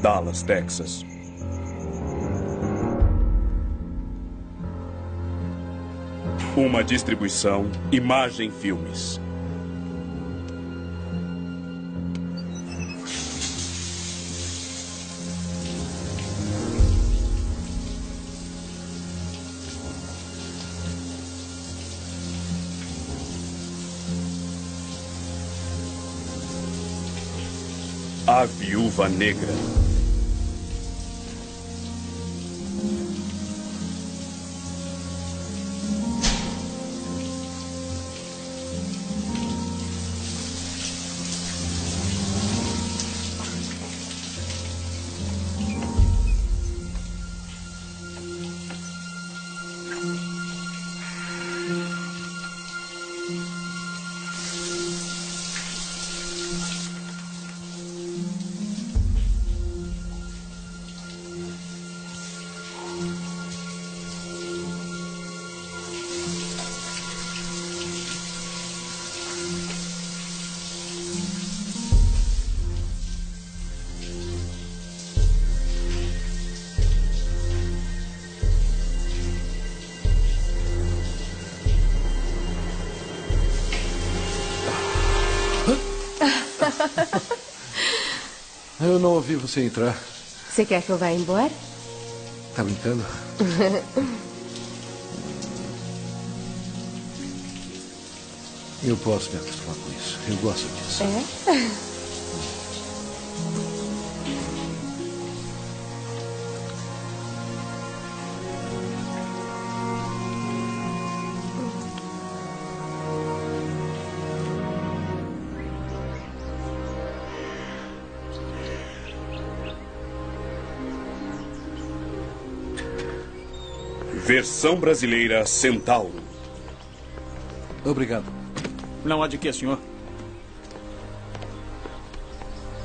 Dallas, Texas. Uma distribuição Imagem Filmes. A Viúva Negra. Você entrar. Você quer que eu vá embora? Tá brincando? Eu posso me acostumar com isso. Eu gosto disso. É? Versão brasileira Centauro. Obrigado. Não há de que, senhor?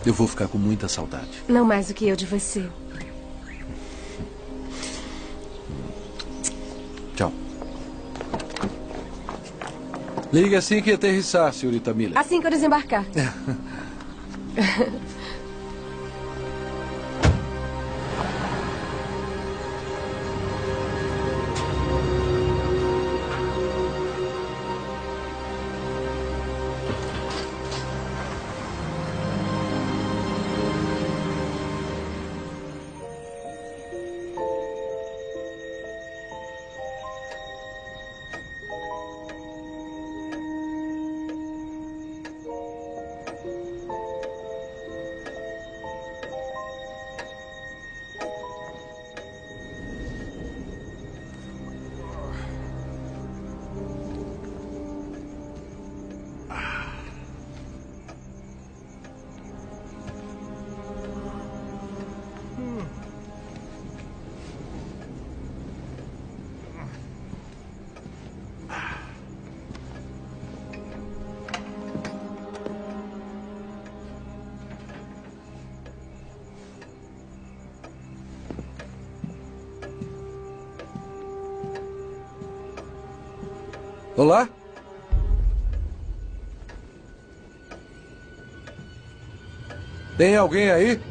Eu vou ficar com muita saudade. Não mais do que eu de você. Tchau. Ligue assim que aterrissar, senhorita Miller. Assim que eu desembarcar. Olá? Tem alguém aí?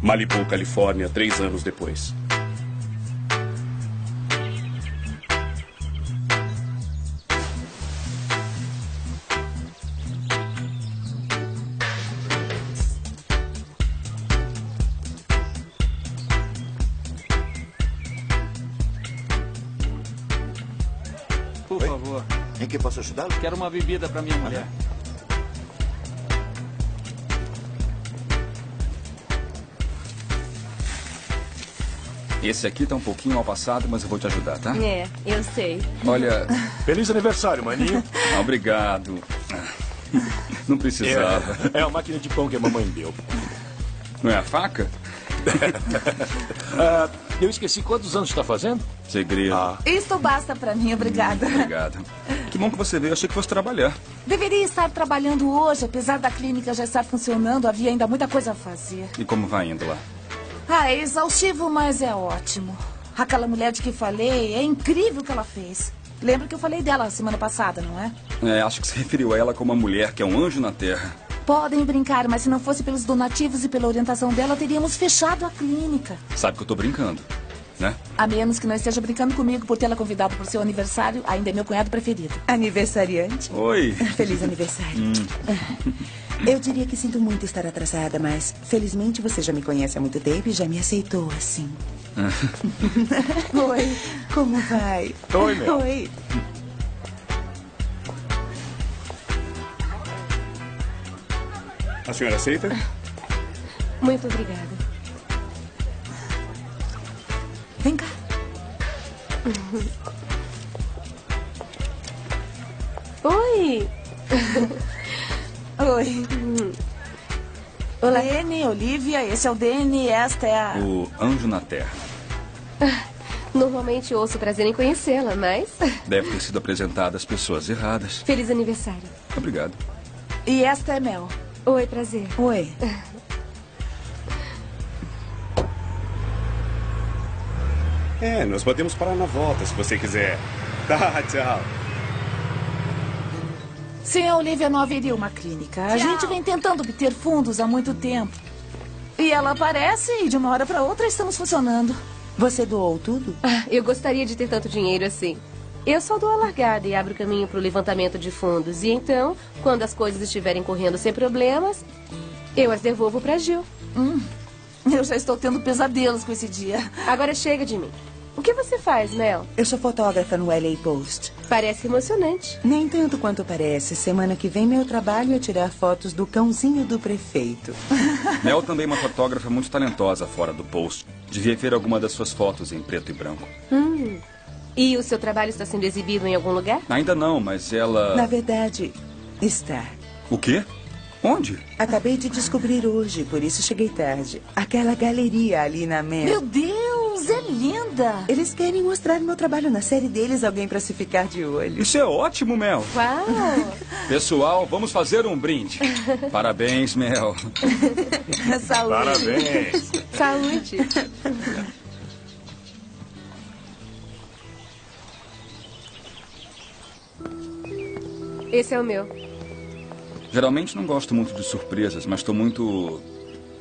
Malibu, Califórnia, três anos depois. Quero uma bebida para minha mulher. Esse aqui tá um pouquinho mal passado, mas eu vou te ajudar, tá? É, eu sei. Olha. Feliz aniversário, maninho. Ah, Obrigado. Não precisava. É, é a máquina de pão que a mamãe deu. Não é a faca? Ah, eu esqueci quantos anos está fazendo? Segredo. Isto basta pra mim, obrigada. Obrigado. Que bom que você veio. Achei que fosse trabalhar. Deveria estar trabalhando hoje, apesar da clínica já estar funcionando, havia ainda muita coisa a fazer. E como vai indo lá? Ah, é exaustivo, mas é ótimo. Aquela mulher de que falei, é incrível o que ela fez. Lembra que eu falei dela semana passada, não é? É, acho que se referiu a ela como uma mulher que é um anjo na terra. Podem brincar, mas se não fosse pelos donativos e pela orientação dela, teríamos fechado a clínica. Sabe que eu tô brincando, né? A menos que não esteja brincando comigo por tê-la convidado para o seu aniversário, ainda é meu cunhado preferido. Aniversariante? Oi. Feliz aniversário. Eu diria que sinto muito estar atrasada, mas felizmente você já me conhece há muito tempo e já me aceitou assim. Oi, como vai? Oi, Mel. Oi. A senhora aceita? Muito obrigada. Vem cá. Oi! Oi. Olá, Dene, Olivia, esse é o Dene, esta é a... O anjo na terra. Normalmente ouço prazer em conhecê-la, mas. Deve ter sido apresentada às pessoas erradas. Feliz aniversário. Obrigado. E esta é Mel. Oi, prazer. Oi. É, nós podemos parar na volta se você quiser. Tá, tchau. Sem a Olivia não haveria uma clínica. A gente vem tentando obter fundos há muito tempo. E ela aparece e de uma hora para outra estamos funcionando. Você doou tudo? Ah, eu gostaria de ter tanto dinheiro assim. Eu só dou a largada e abro caminho para o levantamento de fundos. E então, quando as coisas estiverem correndo sem problemas, eu as devolvo para Gil. Eu já estou tendo pesadelos com esse dia. Agora chega de mim. O que você faz, Mel? Eu sou fotógrafa no LA Post. Parece emocionante. Nem tanto quanto parece. Semana que vem meu trabalho é tirar fotos do cãozinho do prefeito. Mel também é uma fotógrafa muito talentosa fora do post. Devia ver alguma das suas fotos em preto e branco. E o seu trabalho está sendo exibido em algum lugar? Ainda não, mas ela. Na verdade, está. O quê? Onde? Acabei de descobrir hoje, por isso cheguei tarde. Aquela galeria ali na Mel. Meu Deus, é linda! Eles querem mostrar meu trabalho na série deles, alguém pra se ficar de olho. Isso é ótimo, Mel. Uau! Pessoal, vamos fazer um brinde. Parabéns, Mel. Saúde. Parabéns. Saúde! Esse é o meu. Geralmente não gosto muito de surpresas, mas estou muito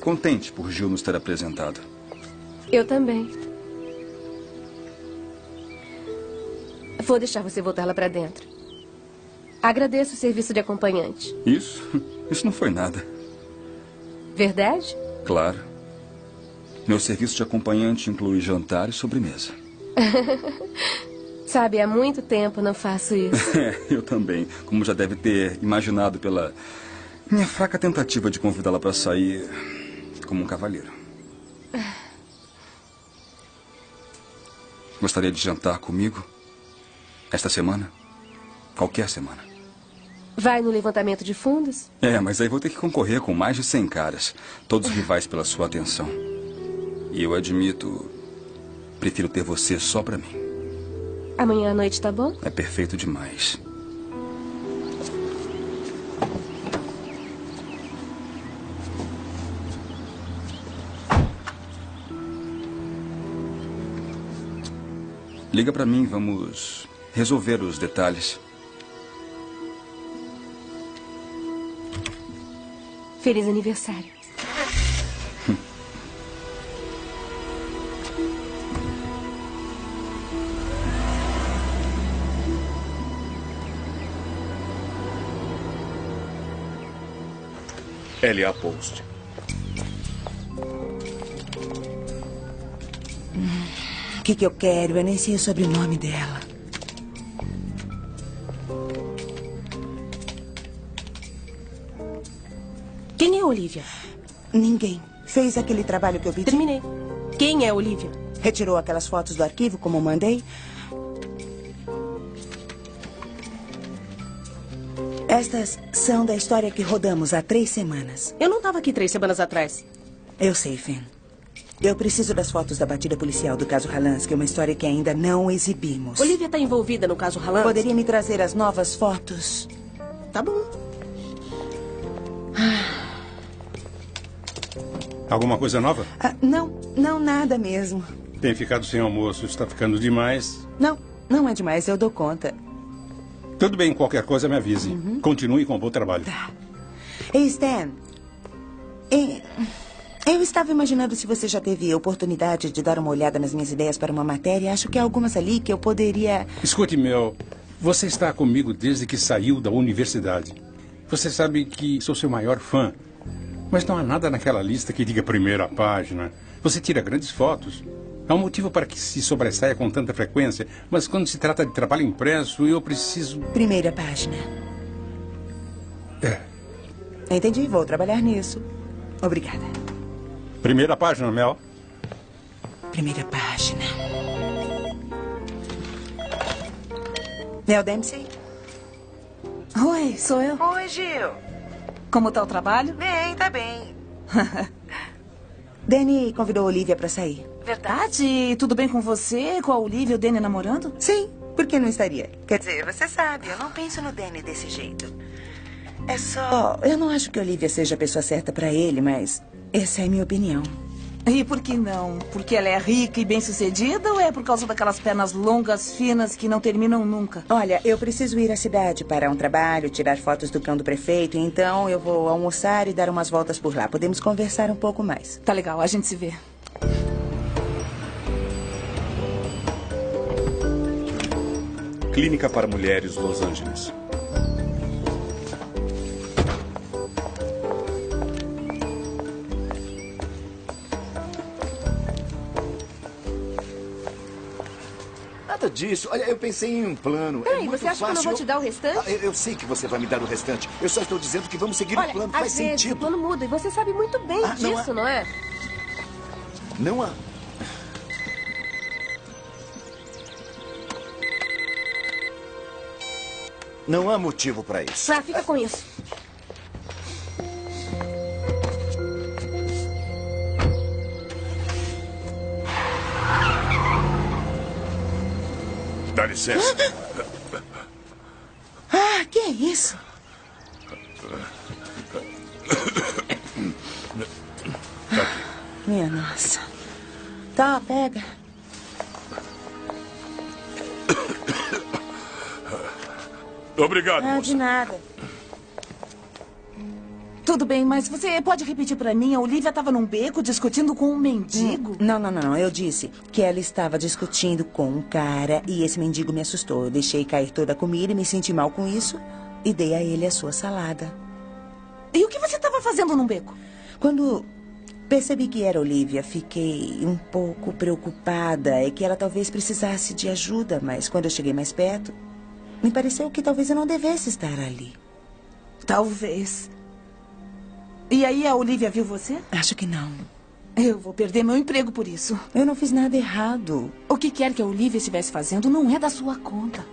contente por Gil nos ter apresentado. Eu também. Vou deixar você voltar lá pra dentro. Agradeço o serviço de acompanhante. Isso? Isso não foi nada. Verdade? Claro. Meu serviço de acompanhante inclui jantar e sobremesa. Sabe, há muito tempo não faço isso. É, eu também. Como já deve ter imaginado pela minha fraca tentativa de convidá-la para sair como um cavalheiro. Gostaria de jantar comigo? Esta semana? Qualquer semana. Vai no levantamento de fundos? É, mas aí vou ter que concorrer com mais de 100 caras. Todos rivais pela sua atenção. E eu admito, prefiro ter você só pra mim. Amanhã à noite tá bom? É perfeito demais. Liga pra mim, vamos resolver os detalhes. Feliz aniversário. LA Post. O que, que eu quero? Eu nem sei o sobrenome dela. Quem é Olivia? Ninguém. Fez aquele trabalho que eu pedi? Terminei. Quem é Olivia? Retirou aquelas fotos do arquivo como mandei? Estas são da história que rodamos há três semanas. Eu não estava aqui três semanas atrás. Eu sei, Finn. Eu preciso das fotos da batida policial do caso Halansky, uma história que ainda não exibimos. Olivia está envolvida no caso Halan? Poderia me trazer as novas fotos? Tá bom. Alguma coisa nova? Ah, não, não, nada mesmo. Tem ficado sem almoço, está ficando demais. Não, não é demais, eu dou conta. Tudo bem, qualquer coisa me avise. Continue com o bom trabalho. Ei, Stan. eh, Eu estava imaginando se você já teve a oportunidade de dar uma olhada nas minhas ideias para uma matéria. Acho que há algumas ali que eu poderia. Escute, Mel. Você está comigo desde que saiu da universidade. Você sabe que sou seu maior fã. Mas não há nada naquela lista que diga primeira página. Você tira grandes fotos. Há um motivo para que se sobressaia com tanta frequência, mas quando se trata de trabalho impresso, eu preciso. Primeira página. É. Entendi, vou trabalhar nisso. Obrigada. Primeira página, Mel. Primeira página. Nel Dempsey? Oi, sou eu. Oi, Gil. Como tá o trabalho? Bem, tá bem. Danny convidou a Olivia para sair. Verdade? Tudo bem com você? Com a Olivia e o Danny namorando? Sim, por que não estaria? Quer dizer, você sabe, eu não penso no Danny desse jeito. É só. Eu não acho que a Olivia seja a pessoa certa para ele, mas essa é a minha opinião. E por que não? Porque ela é rica e bem-sucedida ou é por causa daquelas pernas longas, finas, que não terminam nunca? Olha, eu preciso ir à cidade para um trabalho, tirar fotos do cão do prefeito, então eu vou almoçar e dar umas voltas por lá. Podemos conversar um pouco mais. Tá legal, a gente se vê. Clínica para Mulheres, Los Angeles. Nada disso. Olha, eu pensei em um plano. é Peraí, muito você acha que eu não fácil. vou te dar o restante? Ah, eu, eu sei que você vai me dar o restante. Eu só estou dizendo que vamos seguir Olha, o plano. às Faz vezes o sentido. plano muda e você sabe muito bem Ah, não disso, há- não é? Não há. Não há motivo para isso. Ah, fica com isso. Dá licença. Ah, que é isso? Minha nossa. Tá, pega. Obrigado, Ah, moça. de nada. Tudo bem, mas você pode repetir pra mim? A Olivia estava num beco discutindo com um mendigo? Não, não, não, não. Eu disse que ela estava discutindo com um cara e esse mendigo me assustou. Eu deixei cair toda a comida e me senti mal com isso e dei a ele a sua salada. E o que você estava fazendo num beco? Quando percebi que era Olivia, fiquei um pouco preocupada. É que ela talvez precisasse de ajuda, mas quando eu cheguei mais perto, me pareceu que talvez eu não devesse estar ali. Talvez. E aí a Olivia viu você? Acho que não. Eu vou perder meu emprego por isso. Eu não fiz nada errado. O que quer que a Olivia estivesse fazendo não é da sua conta.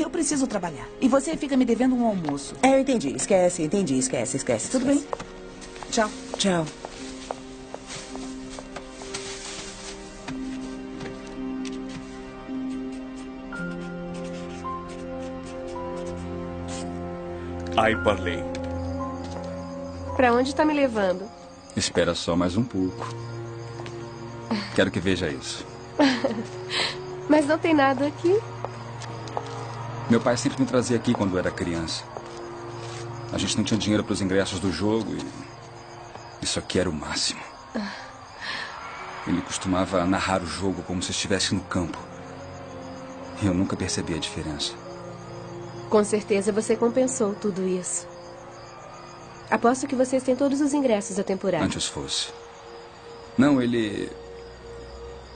Eu preciso trabalhar. E você fica me devendo um almoço. É, eu entendi. Esquece, entendi. Esquece, esquece. Tudo esquece. bem? Tchau. Tchau. Ai, Parley. Pra onde tá me levando? Espera só mais um pouco. Quero que veja isso. Mas não tem nada aqui. Meu pai sempre me trazia aqui quando eu era criança. A gente não tinha dinheiro para os ingressos do jogo e isso aqui era o máximo. Ele costumava narrar o jogo como se estivesse no campo. E eu nunca percebi a diferença. Com certeza você compensou tudo isso. Aposto que vocês têm todos os ingressos da temporada. Antes fosse. Não, ele.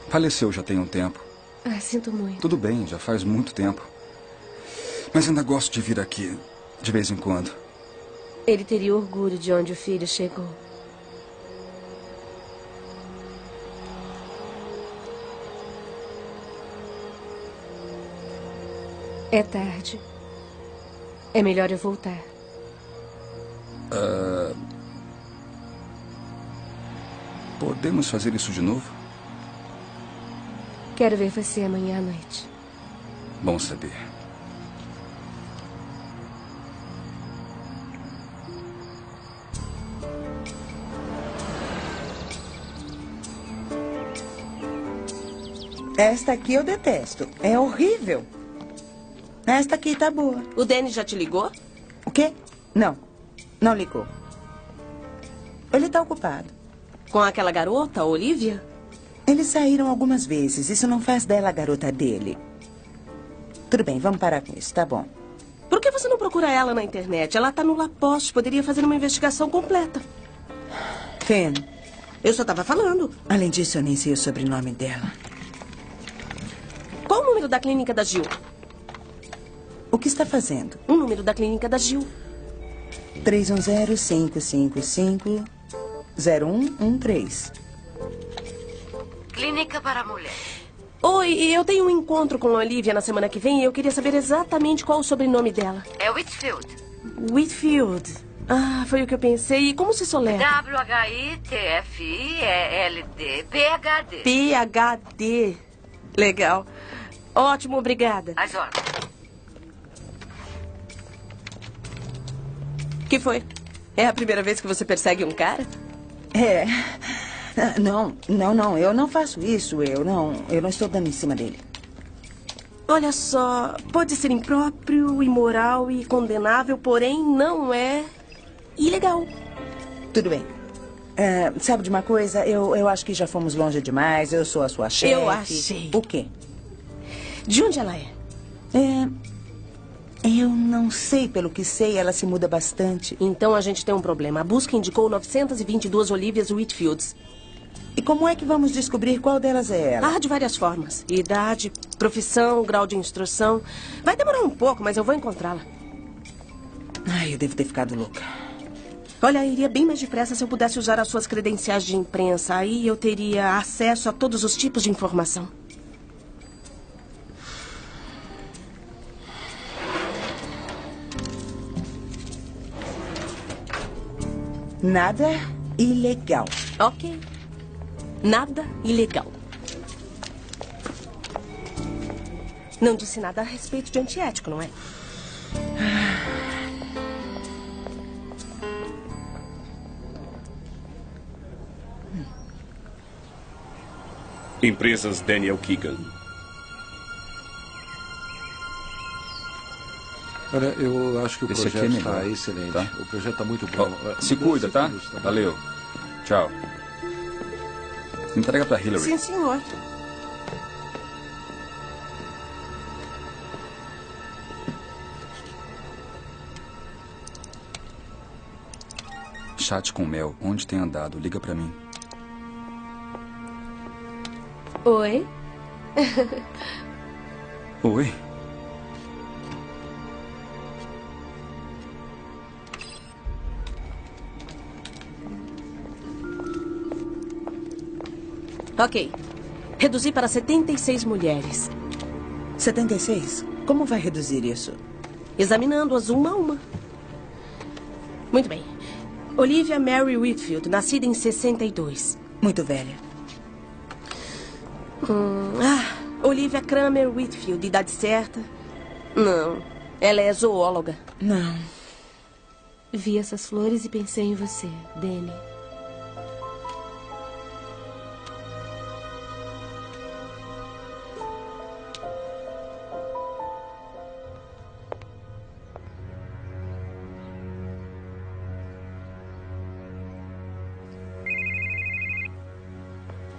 faleceu já tem um tempo. Ah, sinto muito. Tudo bem, já faz muito tempo. Mas ainda gosto de vir aqui, de vez em quando. Ele teria orgulho de onde o filho chegou. É tarde. É melhor eu voltar. Uh... Podemos fazer isso de novo? Quero ver você amanhã à noite. Bom saber. Esta aqui eu detesto. É horrível. Esta aqui tá boa. O Danny já te ligou? O quê? Não. Não ligou. Ele tá ocupado. Com aquela garota, Olivia? Eles saíram algumas vezes. Isso não faz dela a garota dele. Tudo bem, vamos parar com isso, tá bom. Por que você não procura ela na internet? Ela tá no Laposte. Poderia fazer uma investigação completa. Fen, Eu só tava falando. além disso, eu nem sei o sobrenome dela. Qual o número da clínica da Gil? O que está fazendo? O número da clínica da Gil. 310-555-0113. Clínica para mulher. Oi, eu tenho um encontro com a Olivia na semana que vem e eu queria saber exatamente qual o sobrenome dela. É Whitfield. Whitfield. Ah, foi o que eu pensei. E como se soletra? W-H-I-T-F-I-E-L-D. P-H-D. PHD. Legal. Ótimo, obrigada. As ordens. Que foi? É a primeira vez que você persegue um cara? É. Não, não, não. Eu não faço isso. Eu não. Eu não estou dando em cima dele. Olha só, pode ser impróprio, imoral e condenável, porém não é ilegal. Tudo bem. Ah, sabe de uma coisa? Eu, eu acho que já fomos longe demais. Eu sou a sua chefe. Eu achei. O quê? De onde ela é? É. Eu não sei, pelo que sei, ela se muda bastante. Então a gente tem um problema. A busca indicou 922 Olivias Whitfields. E como é que vamos descobrir qual delas é ela? Ah, de várias formas. Idade, profissão, grau de instrução. Vai demorar um pouco, mas eu vou encontrá-la. Ai, eu devo ter ficado louca. Olha, iria bem mais depressa se eu pudesse usar as suas credenciais de imprensa. Aí eu teria acesso a todos os tipos de informação. Nada ilegal. Ok. Nada ilegal. Não disse nada a respeito de antiético, não é? Empresas Daniel Keegan. Olha, eu acho que o Esse projeto é está excelente. tá? O projeto está muito bom. Ó, se cuida, tá? Valeu. Tchau. Entrega pra Hillary. Sim, senhor. Chat com Mel. Onde tem andado? Liga pra mim. Oi? Oi? Ok. Reduzi para 76 mulheres. 76? Como vai reduzir isso? Examinando-as uma a uma. Muito bem. Olivia Mary Whitfield, nascida em 62. Muito velha. Hum, ah, Olivia Kramer Whitfield, idade certa? Não. Ela é zoóloga. Não. Vi essas flores e pensei em você, Danny.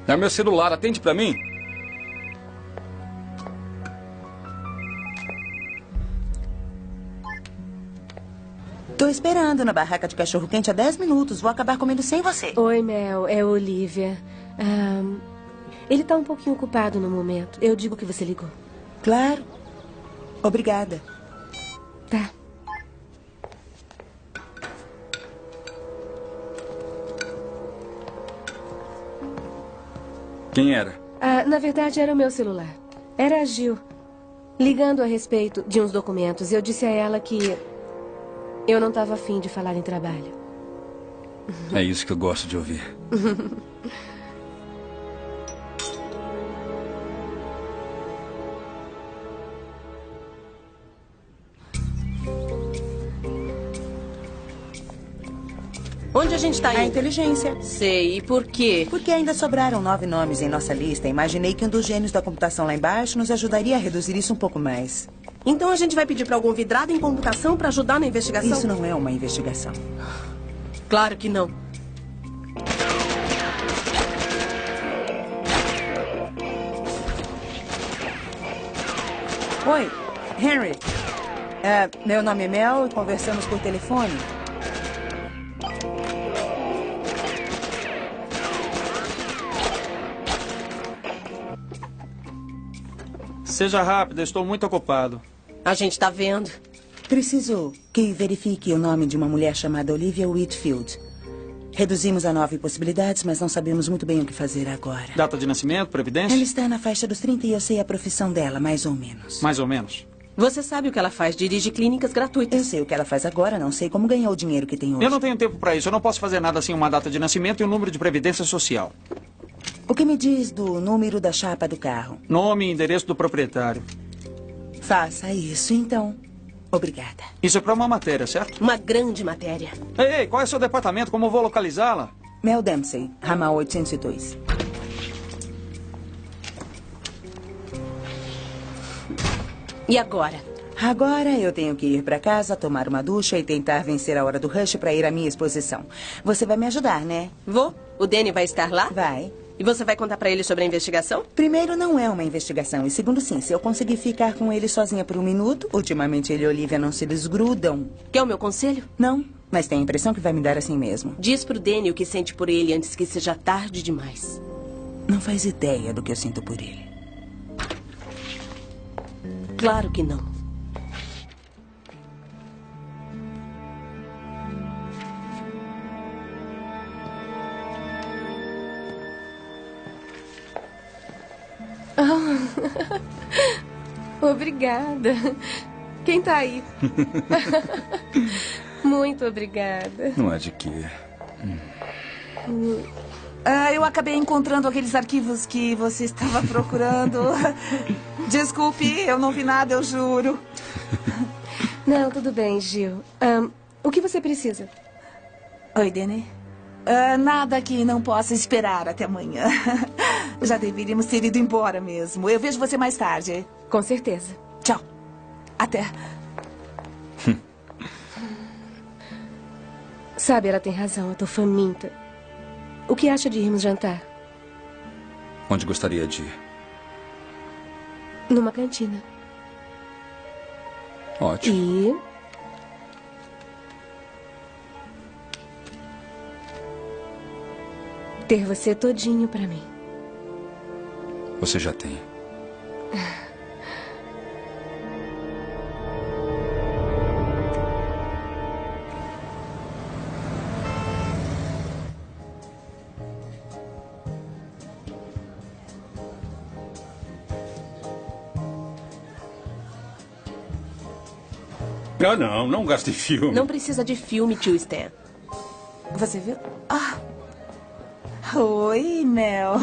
É meu celular. Atende pra mim. Tô esperando na barraca de cachorro-quente há 10 minutos. Vou acabar comendo sem você. Oi, Mel. É Olivia. Ahn, ele tá um pouquinho ocupado no momento. Eu digo que você ligou. Claro. Obrigada. Quem era? Ah, na verdade, era o meu celular. Era a Gil. Ligando a respeito de uns documentos. Eu disse a ela que eu não estava afim de falar em trabalho. É isso que eu gosto de ouvir. gente tá A indo? inteligência. Sei. E por quê? Porque ainda sobraram nove nomes em nossa lista. Imaginei que um dos gênios da computação lá embaixo nos ajudaria a reduzir isso um pouco mais. Então a gente vai pedir pra algum vidrado em computação pra ajudar na investigação? Isso não é uma investigação. Claro que não. Oi, Henry. É, meu nome é Mel e conversamos por telefone. Seja rápido, eu estou muito ocupado. A gente tá vendo. Preciso que verifique o nome de uma mulher chamada Olivia Whitfield. Reduzimos a nove possibilidades, mas não sabemos muito bem o que fazer agora. Data de nascimento, previdência? Ela está na faixa dos 30 e eu sei a profissão dela, mais ou menos. Mais ou menos. Você sabe o que ela faz? Dirige clínicas gratuitas. Eu sei o que ela faz agora, não sei como ganhou o dinheiro que tem hoje. Eu não tenho tempo para isso. Eu não posso fazer nada sem uma data de nascimento e um número de previdência social. O que me diz do número da chapa do carro? Nome e endereço do proprietário. Faça isso, então. Obrigada. Isso é para uma matéria, certo? Uma grande matéria. Ei, ei, qual é o seu departamento? Como vou localizá-la? Mel Dempsey, ramal 802. E agora? Agora eu tenho que ir para casa, tomar uma ducha e tentar vencer a hora do rush para ir à minha exposição. Você vai me ajudar, né? Vou? O Danny vai estar lá? Vai. E você vai contar pra ele sobre a investigação? Primeiro, não é uma investigação. E segundo, sim, se eu conseguir ficar com ele sozinha por um minuto, ultimamente ele e Olivia não se desgrudam. Quer o meu conselho? Não, mas tem a impressão que vai me dar assim mesmo. Diz pro Danny o que sente por ele antes que seja tarde demais. Não faz ideia do que eu sinto por ele. Claro que não. Ah. obrigada. Quem tá aí? Muito obrigada. Não é de quê. Ah, eu acabei encontrando aqueles arquivos que você estava procurando. Desculpe, eu não vi nada, eu juro. Não, tudo bem, Gil. Ahn, o que você precisa? Oi, Dene. Ah, nada que não possa esperar até amanhã. Já deveríamos ter ido embora mesmo. Eu vejo você mais tarde. Com certeza. Tchau. Até. Sabe, ela tem razão. Eu tô faminta. O que acha de irmos jantar? Onde gostaria de ir? Numa cantina. Ótimo. E. Ter você todinho pra mim. Você já tem. Ah, não, não gaste filme. Não precisa de filme, tio Stan. Você viu? Ah. Oi, Mel.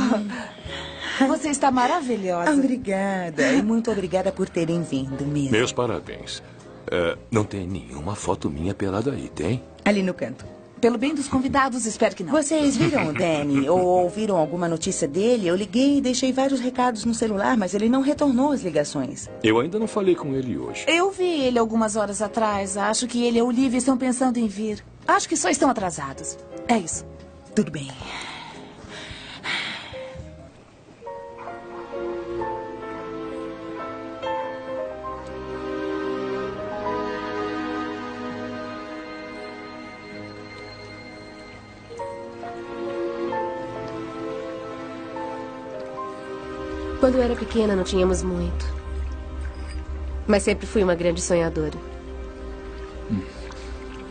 Você está maravilhosa. Obrigada. E muito obrigada por terem vindo mesmo. Meus parabéns. É, não tem nenhuma foto minha pelada aí, tem? Ali no canto. Pelo bem dos convidados, espero que não. Vocês viram o Danny ou ouviram alguma notícia dele? Eu liguei e deixei vários recados no celular, mas ele não retornou as ligações. Eu ainda não falei com ele hoje. Eu vi ele algumas horas atrás. Acho que ele e a Olivia estão pensando em vir. Acho que só estão atrasados. É isso. Tudo bem. Quando eu era pequena, não tínhamos muito. Mas sempre fui uma grande sonhadora.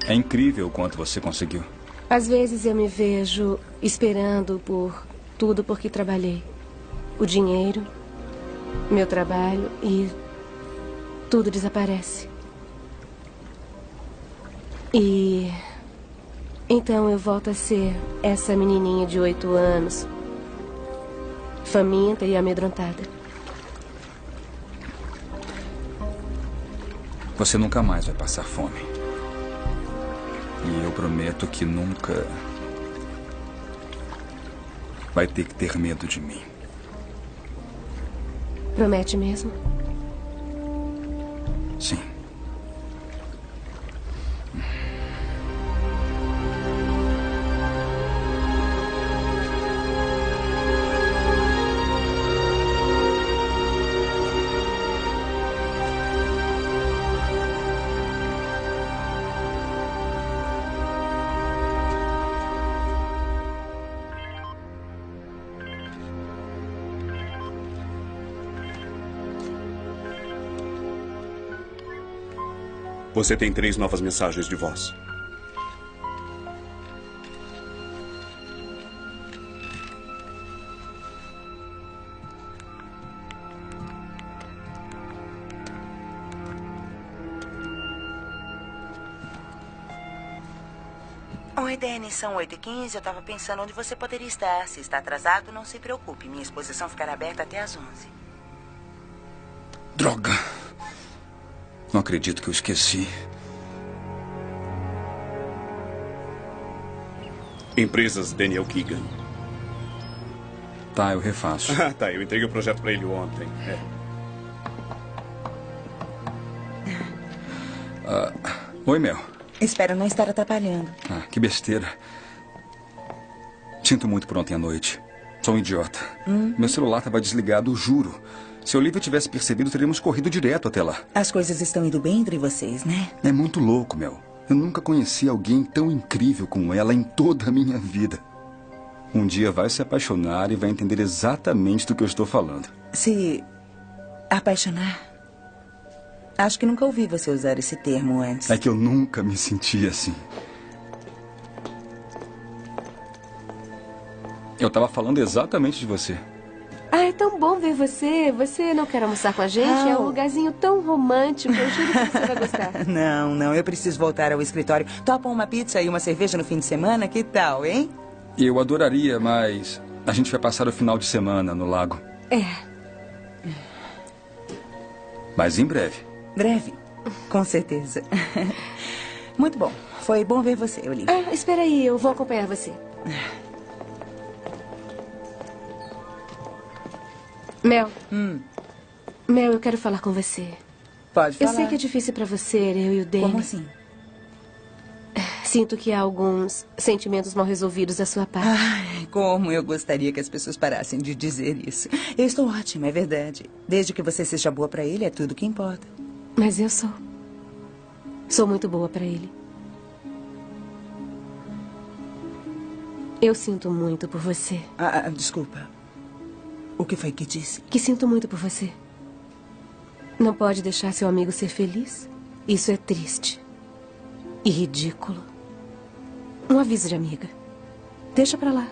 É incrível o quanto você conseguiu. Às vezes eu me vejo esperando por tudo por que trabalhei. O dinheiro, meu trabalho e tudo desaparece. E então eu volto a ser essa menininha de oito anos, faminta e amedrontada. Você nunca mais vai passar fome. E eu prometo que nunca vai ter que ter medo de mim. Promete mesmo? Você tem três novas mensagens de voz. Oi, Danny, são 8h15. Eu tava pensando onde você poderia estar. Se está atrasado, não se preocupe. Minha exposição ficará aberta até às 11. Droga. Não acredito que eu esqueci. Empresas Daniel Keegan. Tá, eu refaço. Ah, tá. Eu entreguei o projeto para ele ontem. É. Ah, oi, Mel. Espero não estar atrapalhando. Ah, que besteira. Sinto muito por ontem à noite. Sou um idiota. Hum? Meu celular estava desligado, juro. Se Olivia tivesse percebido, teríamos corrido direto até lá. As coisas estão indo bem entre vocês, né? É muito louco, Mel. Eu nunca conheci alguém tão incrível como ela em toda a minha vida. Um dia vai se apaixonar e vai entender exatamente do que eu estou falando. Se apaixonar? Acho que nunca ouvi você usar esse termo antes. É que eu nunca me senti assim. Eu estava falando exatamente de você. Tão bom ver você. Você não quer almoçar com a gente? É um lugarzinho tão romântico. Eu juro que você vai gostar. Não, não. Eu preciso voltar ao escritório. Topam uma pizza e uma cerveja no fim de semana? Que tal, hein? Eu adoraria, mas a gente vai passar o final de semana no lago. É. Mas em breve. Breve. Com certeza. Muito bom. Foi bom ver você, Olivia. Ah, espera aí. Eu vou acompanhar você. Mel. Hum. Mel, eu quero falar com você. Pode falar. Eu sei que é difícil para você, eu e o Danny. Como assim? Sinto que há alguns sentimentos mal resolvidos da sua parte. Ai, como eu gostaria que as pessoas parassem de dizer isso. Eu estou ótima, é verdade. Desde que você seja boa para ele, é tudo que importa. Mas eu sou. Sou muito boa para ele. Eu sinto muito por você. Ah, ah, desculpa. O que foi que disse? Que sinto muito por você. Não pode deixar seu amigo ser feliz? Isso é triste. E ridículo. Um aviso de amiga. Deixa pra lá.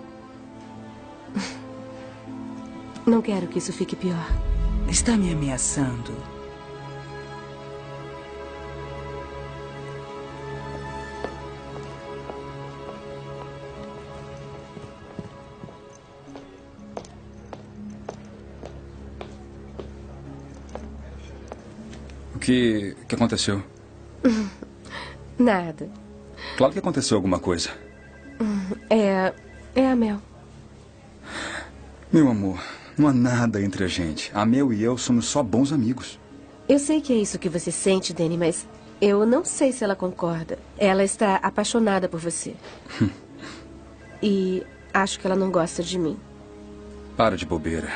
Não quero que isso fique pior. Está me ameaçando. Que, que aconteceu? Nada. Claro que aconteceu alguma coisa. É. É a Mel. Meu amor, não há nada entre a gente. A Mel e eu somos só bons amigos. Eu sei que é isso que você sente, Danny, mas eu não sei se ela concorda. Ela está apaixonada por você. e acho que ela não gosta de mim. Para de bobeira.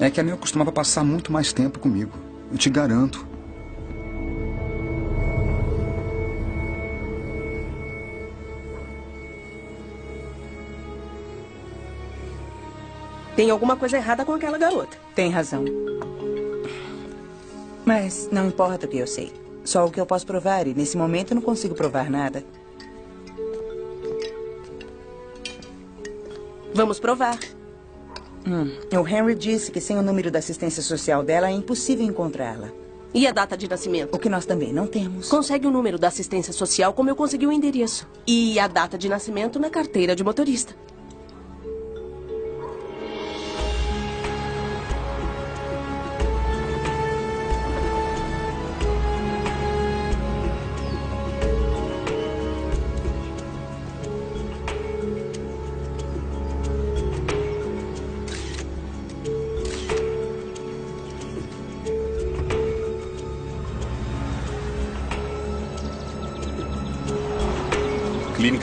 É que a Mel costumava passar muito mais tempo comigo. Eu te garanto. Tem alguma coisa errada com aquela garota. Tem razão. Mas não importa o que eu sei. Só o que eu posso provar, e nesse momento eu não consigo provar nada. Vamos provar. Hum, o Henry disse que sem o número da assistência social dela é impossível encontrá-la. E a data de nascimento? O que nós também não temos. Consegue o número da assistência social como eu consegui o endereço. E a data de nascimento na carteira de motorista.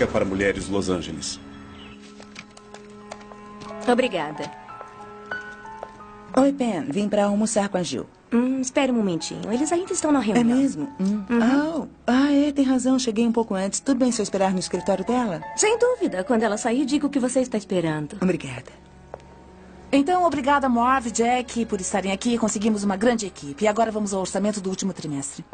Clínica para Mulheres Los Angeles. Obrigada. Oi, Pen. Vim para almoçar com a Gil. Hum, espere um momentinho. Eles ainda estão na É reunião. mesmo? Hum. Oh. Ah, é, tem razão. Cheguei um pouco antes. Tudo bem se eu esperar no escritório dela? Sem dúvida. Quando ela sair, diga o que você está esperando. Obrigada. Então, obrigada, Marv, Jack, por estarem aqui. Conseguimos uma grande equipe. E agora vamos ao orçamento do último trimestre.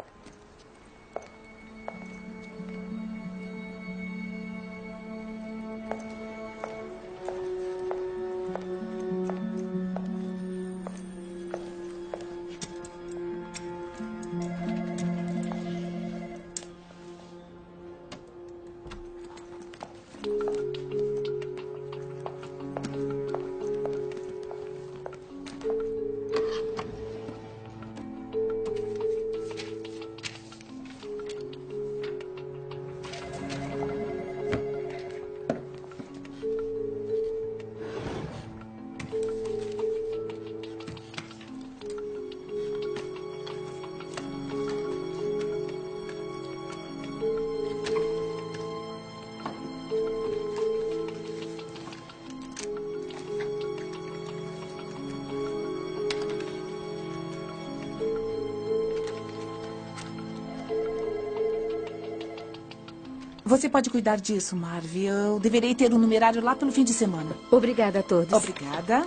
Você pode cuidar disso, Marv. Eu deverei ter um numerário lá pelo fim de semana. Obrigada a todos. Obrigada.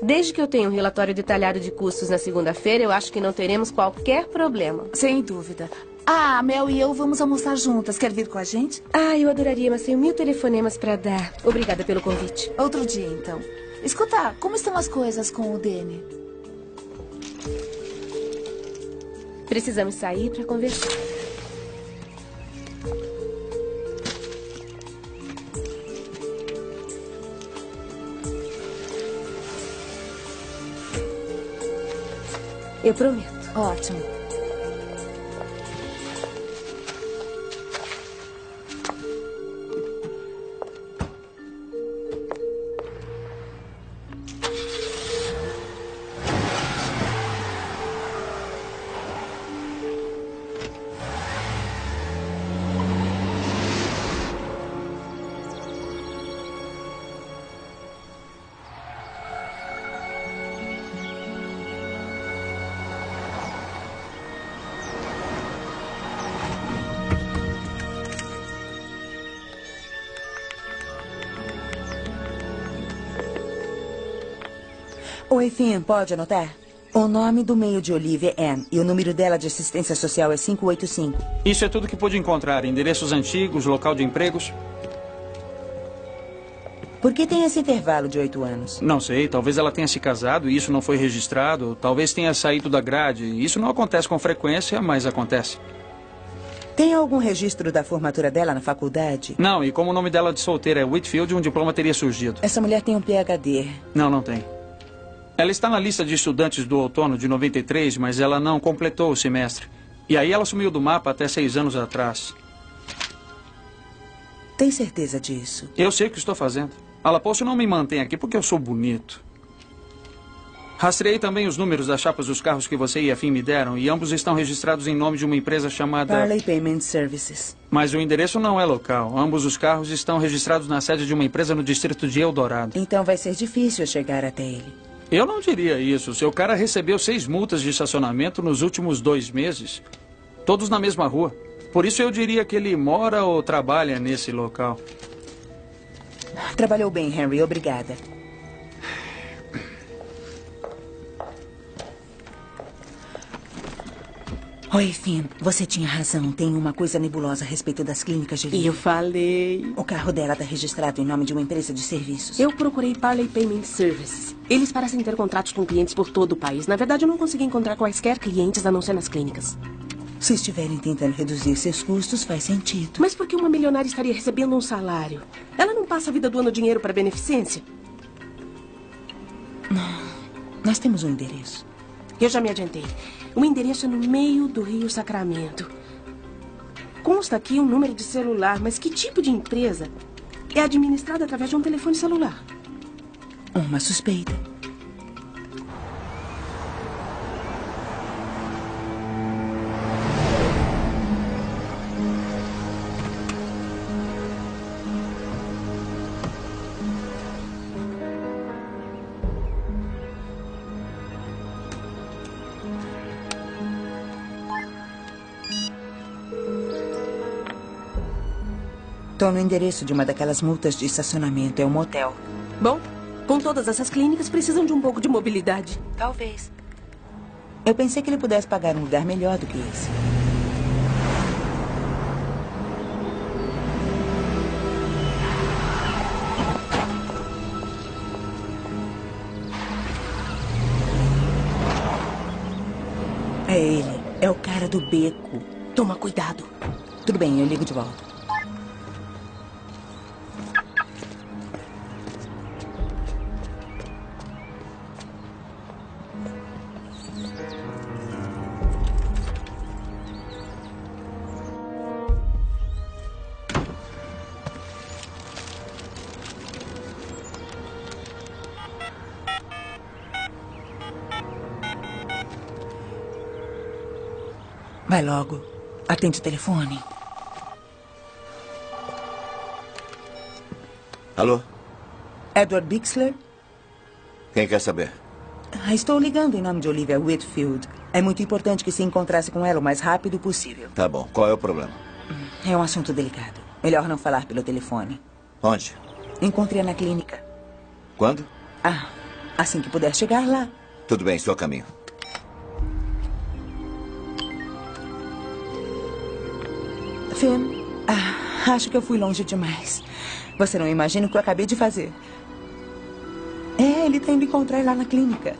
Desde que eu tenha um relatório detalhado de custos na segunda-feira, eu acho que não teremos qualquer problema. Sem dúvida. Ah, a Mel e eu vamos almoçar juntas. Quer vir com a gente? Ah, eu adoraria, mas tenho mil telefonemas para dar. Obrigada pelo convite. Outro dia, então. Escuta, como estão as coisas com o Danny? Precisamos sair para conversar. Eu prometo. Ótimo. Oi, Finn, pode anotar? O nome do meio de Olivia é Ann e o número dela de assistência social é 585. Isso é tudo que pude encontrar. Endereços antigos, local de empregos. Por que tem esse intervalo de oito anos? Não sei, talvez ela tenha se casado e isso não foi registrado. Talvez tenha saído da grade. Isso não acontece com frequência, mas acontece. Tem algum registro da formatura dela na faculdade? Não, e como o nome dela de solteira é Whitfield, um diploma teria surgido. Essa mulher tem um PhD. Não, não tem. Ela está na lista de estudantes do outono de 93, mas ela não completou o semestre. E aí ela sumiu do mapa até seis anos atrás. Tem certeza disso? Eu sei o que estou fazendo. Alaposto não me mantém aqui porque eu sou bonito. Rastreei também os números das chapas dos carros que você e a Fim me deram, e ambos estão registrados em nome de uma empresa chamada. Parley Payment Services. Mas o endereço não é local. Ambos os carros estão registrados na sede de uma empresa no distrito de Eldorado. Então vai ser difícil chegar até ele. Eu não diria isso. Seu cara recebeu seis multas de estacionamento nos últimos dois meses. Todos na mesma rua. Por isso eu diria que ele mora ou trabalha nesse local. Trabalhou bem, Henry. Obrigada. Oi, Finn. Você tinha razão. Tem uma coisa nebulosa a respeito das clínicas de E eu falei. O carro dela está registrado em nome de uma empresa de serviços. Eu procurei Parley Payment Services. Eles parecem ter contratos com clientes por todo o país. Na verdade, eu não consegui encontrar quaisquer clientes a não ser nas clínicas. Se estiverem tentando reduzir seus custos, faz sentido. Mas por que uma milionária estaria recebendo um salário? Ela não passa a vida doando dinheiro para beneficência? Nós temos um endereço. Eu já me adiantei. O endereço é no meio do Rio Sacramento. Consta aqui um número de celular, mas que tipo de empresa é administrada através de um telefone celular? Uma suspeita. Tô no endereço de uma daquelas multas de estacionamento. É um motel. Bom, com todas essas clínicas, precisam de um pouco de mobilidade. Talvez. Eu pensei que ele pudesse pagar um lugar melhor do que esse. É ele. É o cara do beco. Toma cuidado. Tudo bem, eu ligo de volta. Vai logo. Atende o telefone. Alô? Edward Bixler? Quem quer saber? Ah, Estou ligando em nome de Olivia Whitfield. É muito importante que se encontrasse com ela o mais rápido possível. Tá bom. Qual é o problema? É um assunto delicado. Melhor não falar pelo telefone. Onde? Encontrei-a na clínica. Quando? Ah, assim que puder chegar lá. Tudo bem, estou a caminho. Finn, ah, acho que eu fui longe demais. Você não imagina o que eu acabei de fazer. É, ele está indo encontrar lá na clínica.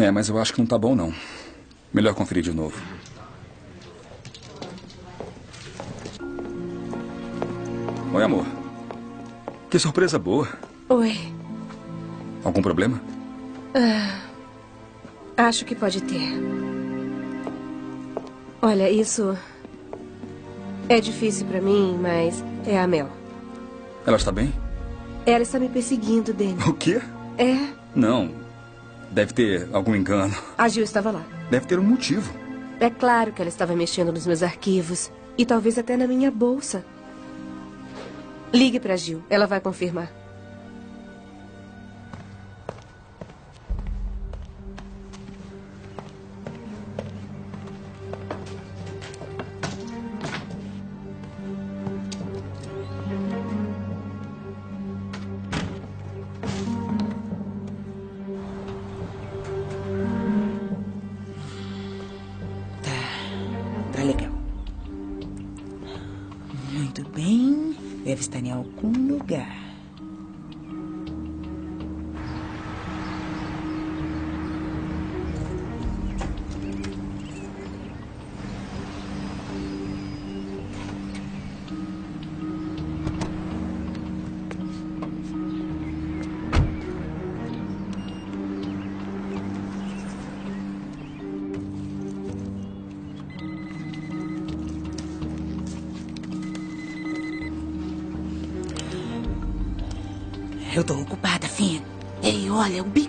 É, mas eu acho que não tá bom, não. Melhor conferir de novo. Oi, amor. Que surpresa boa. Oi. Algum problema? Ah, acho que pode ter. Olha, isso. É difícil pra mim, mas é a Mel. Ela está bem? Ela está me perseguindo, Danny. O quê? É, Não. Deve ter algum engano. a Gil estava lá. Deve ter um motivo. É claro que ela estava mexendo nos meus arquivos. E talvez até na minha bolsa. Ligue pra Gil, ela vai confirmar.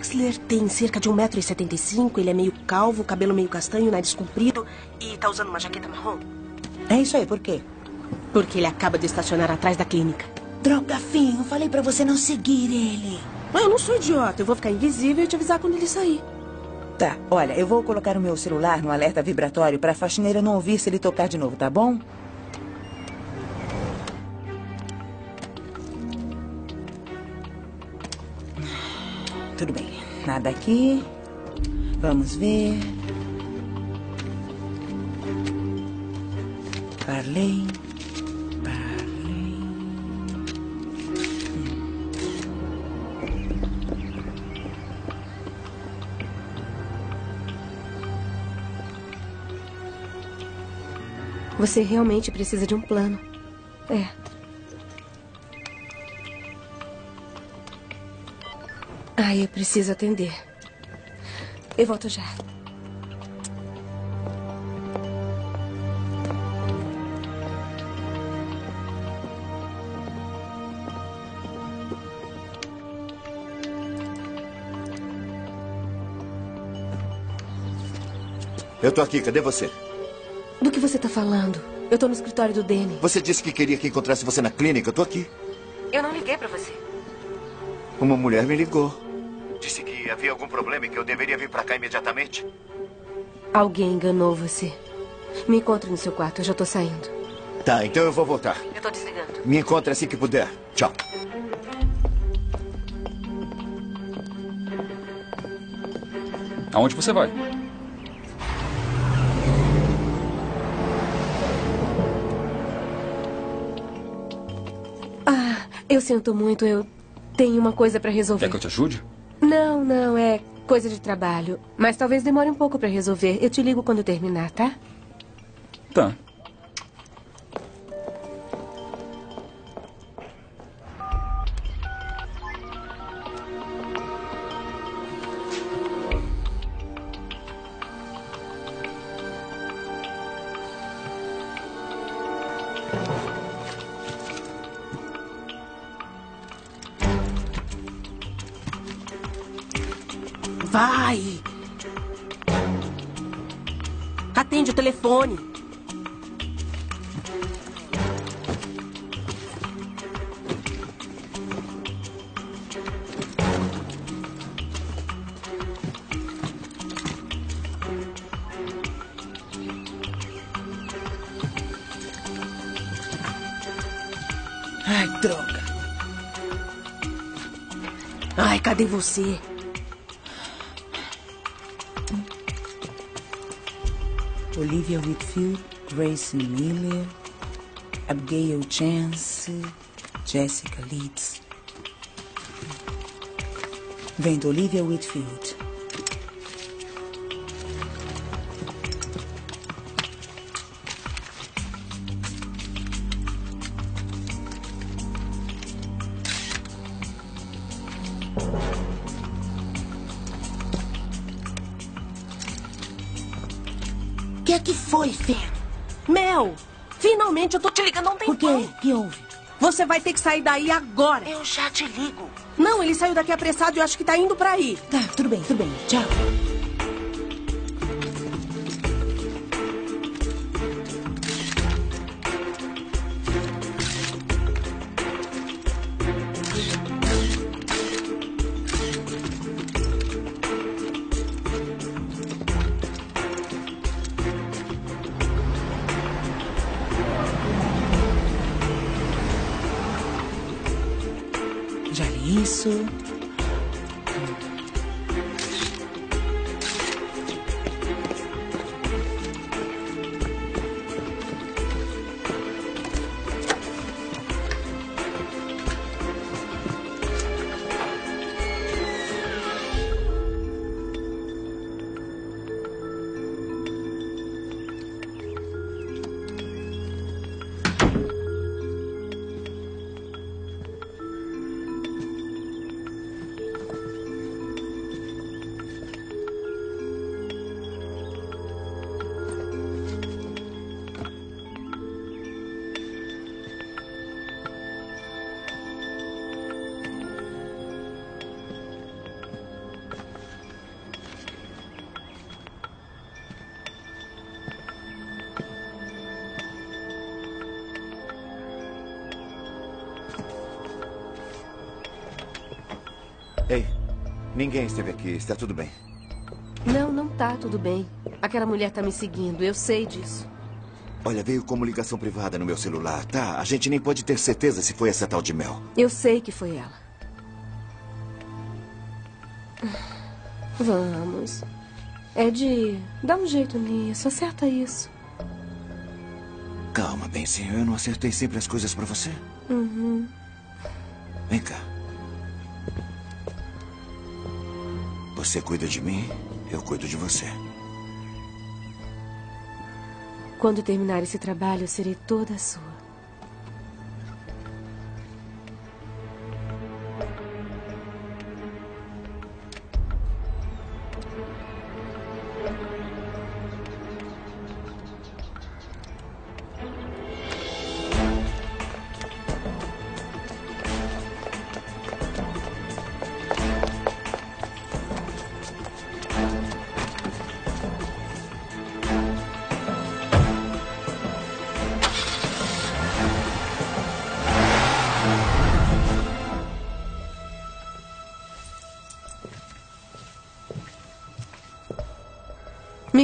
Bixler tem cerca de 1,75m, ele é meio calvo, cabelo meio castanho, nariz comprido e tá usando uma jaqueta marrom. É isso aí, por quê? Porque ele acaba de estacionar atrás da clínica. Droga, Finn, eu falei pra você não seguir ele. Mas eu não sou idiota, eu vou ficar invisível e te avisar quando ele sair. Tá, olha, eu vou colocar o meu celular no alerta vibratório pra faxineira não ouvir se ele tocar de novo, tá bom? Nada aqui. Vamos ver. Parley. Parley. Você realmente precisa de um plano. É. Ai, eu preciso atender. Eu volto já. Eu tô aqui, cadê você? Do que você tá falando? Eu tô no escritório do Danny. Você disse que queria que encontrasse você na clínica. Eu tô aqui. Eu não liguei pra você. Uma mulher me ligou. Que havia algum problema e que eu deveria vir pra cá imediatamente. Alguém enganou você. Me encontre no seu quarto, eu já tô saindo. Tá, então eu vou voltar. Eu tô desligando. Me encontre assim que puder. Tchau. Aonde você vai? Ah, eu sinto muito, eu tenho uma coisa pra resolver. Quer que eu te ajude? Não, não, é coisa de trabalho. Mas talvez demore um pouco pra resolver. Eu te ligo quando terminar, tá? Tá. Ai, droga. Ai, cadê você? Olivia Whitfield, Grace Miller, Abigail Chance, Jessica Leeds. Vendo Olivia Whitfield. Você vai ter que sair daí agora. Eu já te ligo. Não, ele saiu daqui apressado e eu acho que tá indo pra aí. Tá, tudo bem, tudo bem. Tchau. Ninguém esteve aqui. Está tudo bem. Não, não tá tudo bem. Aquela mulher tá me seguindo, eu sei disso. Olha, veio como ligação privada no meu celular, tá? A gente nem pode ter certeza se foi essa tal de Mel. Eu sei que foi ela. Vamos. Ed, dá um jeito nisso. Acerta isso. Calma, Benzinho. Eu não acertei sempre as coisas pra você? Uhum. Vem cá. Você cuida de mim, eu cuido de você. Quando terminar esse trabalho, eu serei toda sua.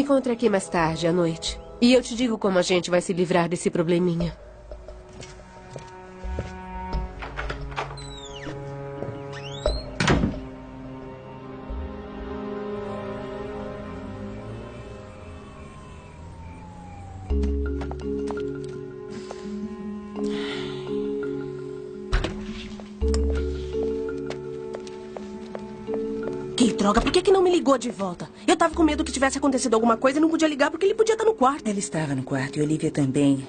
Encontre aqui mais tarde, à noite. E eu te digo como a gente vai se livrar desse probleminha. Que droga, por que, que não me ligou de volta? Eu tava com medo que tivesse acontecido alguma coisa e não podia ligar porque ele podia estar no quarto. Ele estava no quarto e Olivia também.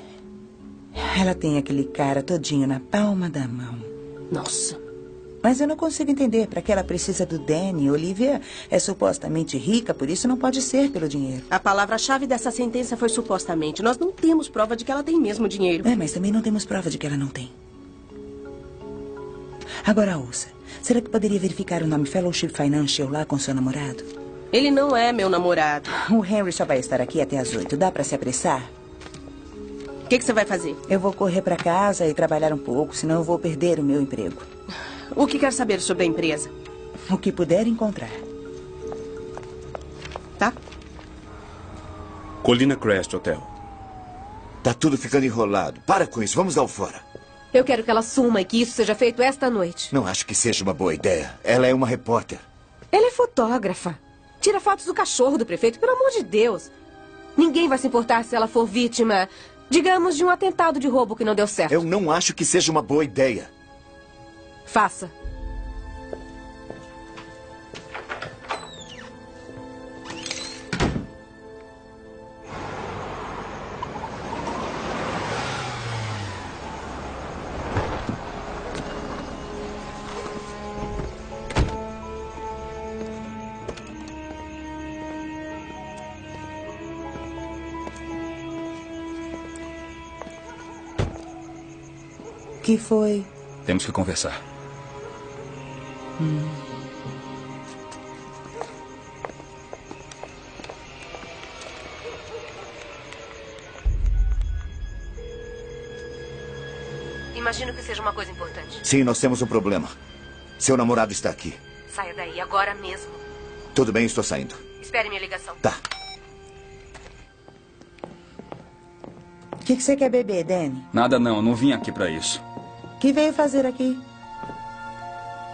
Ela tem aquele cara todinho na palma da mão. Nossa. Mas eu não consigo entender para que ela precisa do Danny. Olivia é supostamente rica, por isso não pode ser pelo dinheiro. A palavra-chave dessa sentença foi supostamente. Nós não temos prova de que ela tem mesmo dinheiro. É, mas também não temos prova de que ela não tem. Agora ouça. Será que poderia verificar o nome Fellowship Financial lá com seu namorado? Ele não é meu namorado. O Henry só vai estar aqui até as oito. Dá para se apressar? O que, que você vai fazer? Eu vou correr para casa e trabalhar um pouco, senão eu vou perder o meu emprego. O que quer saber sobre a empresa? O que puder encontrar. Tá. Colina Crest Hotel. Tá tudo ficando enrolado. Para com isso. Vamos ao fora. Eu quero que ela suma e que isso seja feito esta noite. Não acho que seja uma boa ideia. Ela é uma repórter. Ela é fotógrafa. Tira fotos do cachorro do prefeito, pelo amor de Deus. Ninguém vai se importar se ela for vítima, digamos, de um atentado de roubo que não deu certo. Eu não acho que seja uma boa ideia. Faça. Que foi? Temos que conversar. Hum. Imagino que seja uma coisa importante. Sim, nós temos um problema. Seu namorado está aqui. Saia daí agora mesmo. Tudo bem, estou saindo. Espere minha ligação. Tá. O que, que você quer beber, Danny? Nada não, não vim aqui para isso. O que veio fazer aqui?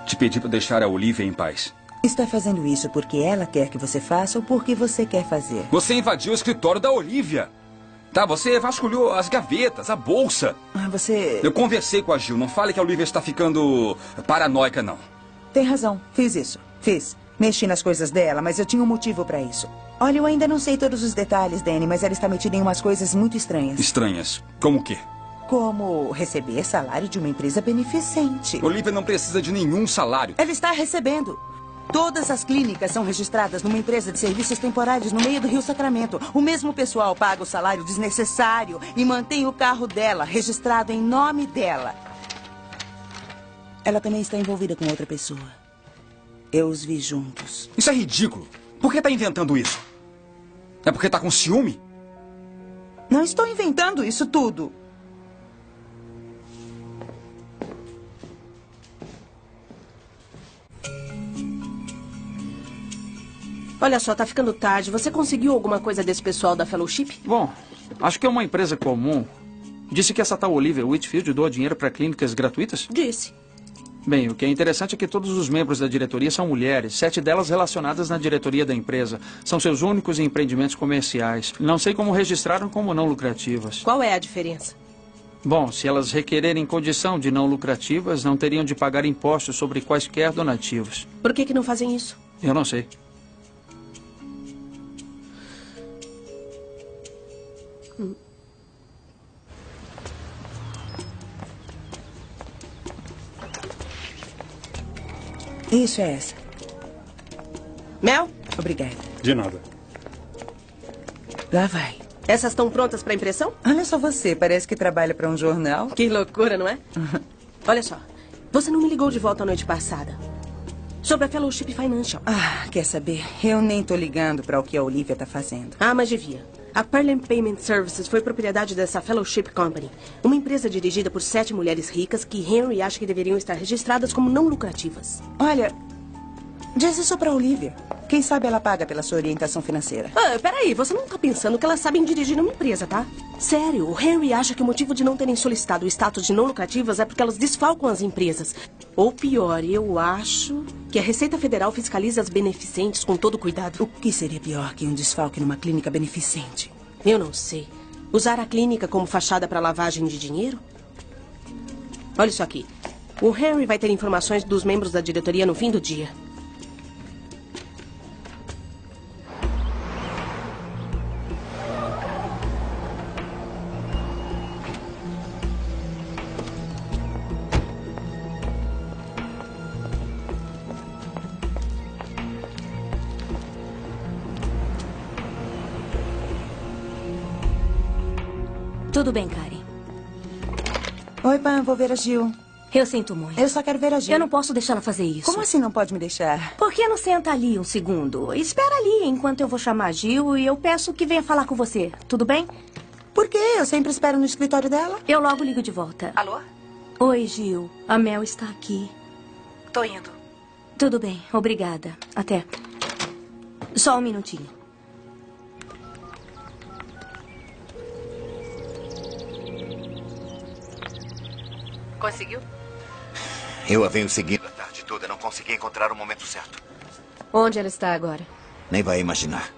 Te pedi para deixar a Olivia em paz. Está fazendo isso porque ela quer que você faça ou porque você quer fazer? Você invadiu o escritório da Olivia. Tá, você vasculhou as gavetas, a bolsa. Ah, você. Eu conversei com a Gil. Não fale que a Olivia está ficando paranoica, não. Tem razão. Fiz isso. Fiz. Mexi nas coisas dela, mas eu tinha um motivo para isso. Olha, eu ainda não sei todos os detalhes, Danny, mas ela está metida em umas coisas muito estranhas. Estranhas? Como o quê? Como receber salário de uma empresa beneficente. Olivia não precisa de nenhum salário. Ela está recebendo. Todas as clínicas são registradas numa empresa de serviços temporários no meio do Rio Sacramento. O mesmo pessoal paga o salário desnecessário e mantém o carro dela registrado em nome dela. Ela também está envolvida com outra pessoa. Eu os vi juntos. Isso é ridículo. Por que está inventando isso? É porque está com ciúme? Não estou inventando isso tudo. Olha só, tá ficando tarde. Você conseguiu alguma coisa desse pessoal da Fellowship? Bom, acho que é uma empresa comum. Disse que essa tal Olivia Whitfield doa dinheiro para clínicas gratuitas? Disse. Bem, o que é interessante é que todos os membros da diretoria são mulheres, sete delas relacionadas na diretoria da empresa. São seus únicos empreendimentos comerciais. Não sei como registraram como não lucrativas. Qual é a diferença? Bom, se elas requererem condição de não lucrativas, não teriam de pagar impostos sobre quaisquer donativos. Por que, que não fazem isso? Eu não sei. Isso é essa. Mel? Obrigada. De nada. Lá vai. Essas estão prontas para impressão? Olha só você, parece que trabalha para um jornal. Que loucura, não é? Olha só, você não me ligou de volta a noite passada. Sobre a Fellowship Financial. Ah, quer saber? Eu nem tô ligando para o que a Olivia tá fazendo. Ah, mas devia. A Pearland Payment Services foi propriedade dessa Fellowship Company, uma empresa dirigida por sete mulheres ricas que Henry acha que deveriam estar registradas como não lucrativas. Olha, diz isso pra Olivia. Quem sabe ela paga pela sua orientação financeira. Ah, peraí, você não tá pensando que elas sabem dirigir uma empresa, tá? Sério, o Henry acha que o motivo de não terem solicitado o status de não lucrativas é porque elas desfalcam as empresas. Ou pior, eu acho que a Receita Federal fiscaliza as beneficentes com todo cuidado. O que seria pior que um desfalque numa clínica beneficente? Eu não sei. Usar a clínica como fachada para lavagem de dinheiro? Olha isso aqui. O Henry vai ter informações dos membros da diretoria no fim do dia. Tudo bem, Karen. Oi, Pam, vou ver a Gil. Eu sinto muito. Eu só quero ver a Gil. Eu não posso deixar ela fazer isso. Como assim não pode me deixar? Por que não senta ali um segundo? Espera ali enquanto eu vou chamar a Gil e eu peço que venha falar com você. Tudo bem? Por quê? Eu sempre espero no escritório dela. Eu logo ligo de volta. Alô? Oi, Gil. A Mel está aqui. Tô indo. Tudo bem, obrigada. Até. Só um minutinho. Conseguiu? Eu a venho seguindo a tarde toda. Não consegui encontrar o momento certo. Onde ela está agora? Nem vai imaginar.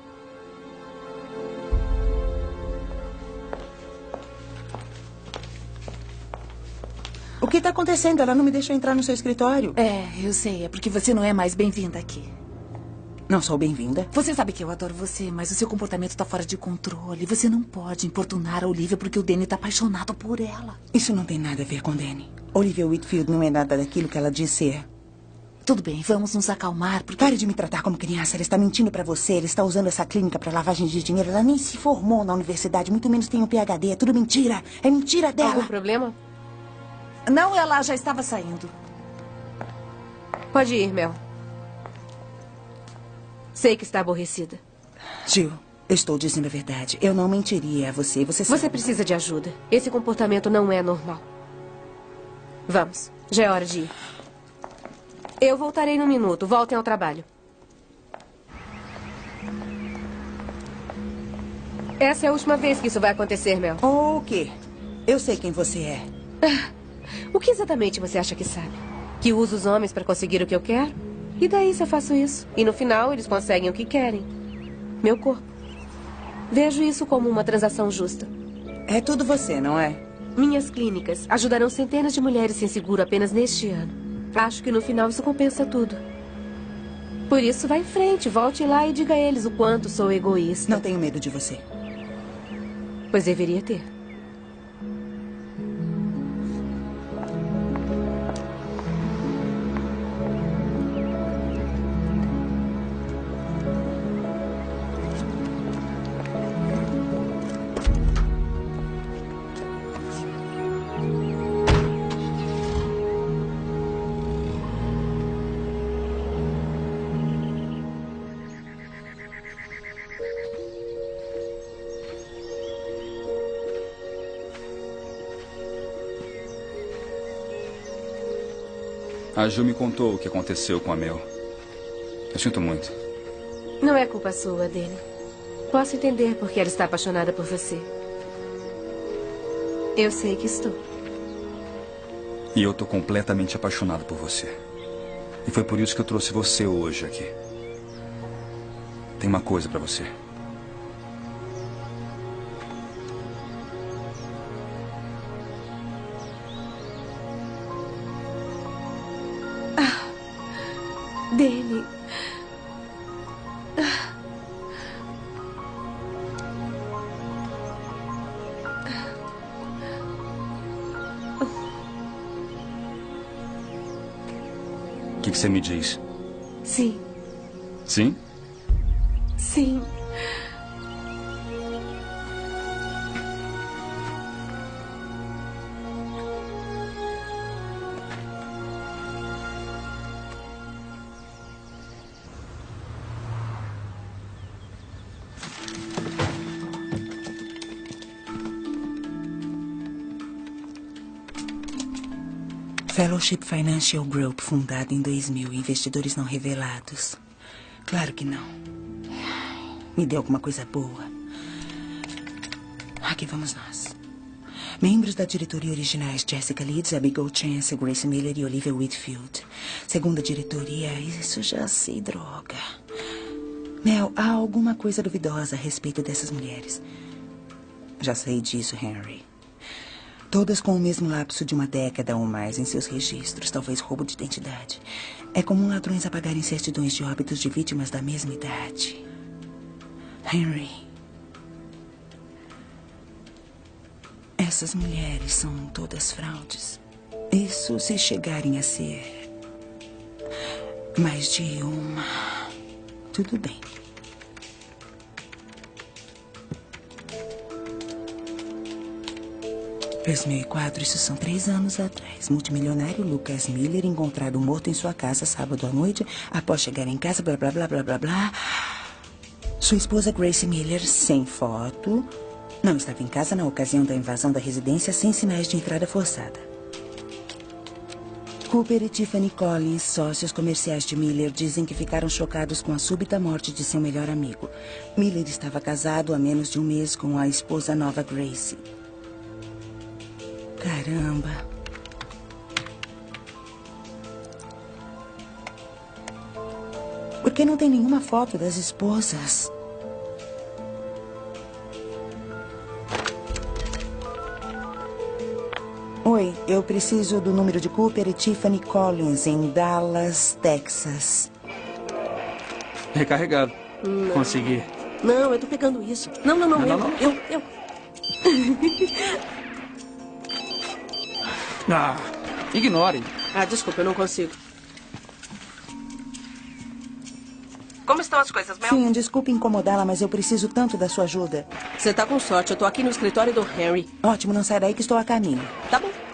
O que tá acontecendo? Ela não me deixou entrar no seu escritório. É, eu sei. É porque você não é mais bem-vinda aqui. Não sou bem-vinda. Você sabe que eu adoro você, mas o seu comportamento tá fora de controle. Você não pode importunar a Olivia porque o Danny tá apaixonado por ela. Isso não tem nada a ver com Danny. Olivia Whitfield não é nada daquilo que ela diz ser. Tudo bem, vamos nos acalmar, porque... Pare de me tratar como criança. Ela está mentindo para você. Ela está usando essa clínica para lavagem de dinheiro. Ela nem se formou na universidade, muito menos tem um PhD. É tudo mentira. É mentira dela. Algum problema? Não, ela já estava saindo. Pode ir, Mel. Sei que está aborrecida. Eu estou dizendo a verdade. Eu não mentiria a você. Você sabe. Você precisa de ajuda. Esse comportamento não é normal. Vamos. Já é hora de ir. Eu voltarei num minuto. Voltem ao trabalho. Essa é a última vez que isso vai acontecer, Mel. O quê? Eu sei quem você é. O que exatamente você acha que sabe? Que uso os homens para conseguir o que eu quero? E daí se eu faço isso? E no final eles conseguem o que querem. Meu corpo. Vejo isso como uma transação justa. É tudo você, não é? Minhas clínicas ajudarão centenas de mulheres sem seguro apenas neste ano. Acho que no final isso compensa tudo. Por isso, vá em frente, volte lá e diga a eles o quanto sou egoísta. Não tenho medo de você. Pois deveria ter. A Ju me contou o que aconteceu com a Mel. Eu sinto muito. Não é culpa sua, Danny. Posso entender porque ela está apaixonada por você. Eu sei que estou. E eu tô completamente apaixonado por você. E foi por isso que eu trouxe você hoje aqui. Tem uma coisa para você. Você me diz? Sim, Sim? sim. Fellowship Financial Group, fundado em 2000. Investidores não revelados. Claro que não. Me dê alguma coisa boa. Aqui vamos nós. Membros da diretoria originais Jessica Leeds, Abigail Chance, Grace Miller e Olivia Whitfield. Segunda diretoria, isso já sei, droga. Mel, há alguma coisa duvidosa a respeito dessas mulheres. Já sei disso, Henry. Todas com o mesmo lapso de uma década ou mais em seus registros, talvez roubo de identidade. É comum ladrões apagarem certidões de óbitos de vítimas da mesma idade. Henry. Essas mulheres são todas fraudes. Isso se chegarem a ser mais de uma. Tudo bem. 2004, isso são três anos atrás. Multimilionário Lucas Miller encontrado morto em sua casa sábado à noite, após chegar em casa, blá blá blá blá blá blá. Sua esposa Grace Miller, sem foto, não estava em casa na ocasião da invasão da residência sem sinais de entrada forçada. Cooper e Tiffany Collins, sócios comerciais de Miller, dizem que ficaram chocados com a súbita morte de seu melhor amigo. Miller estava casado há menos de um mês com a esposa nova Grace. Caramba. Por que não tem nenhuma foto das esposas? Oi, eu preciso do número de Cooper e Tiffany Collins em Dallas, Texas. Recarregado. Não. Consegui. Não, eu tô pegando isso. Não, não, não, Não, eu, não, não. eu, eu. Ah, ignore. Ah, desculpa, eu não consigo. Como estão as coisas, Mel? Sim, desculpe incomodá-la, mas eu preciso tanto da sua ajuda. Você tá com sorte, eu tô aqui no escritório do Henry. Ótimo, não sai daí que estou a caminho. Tá bom.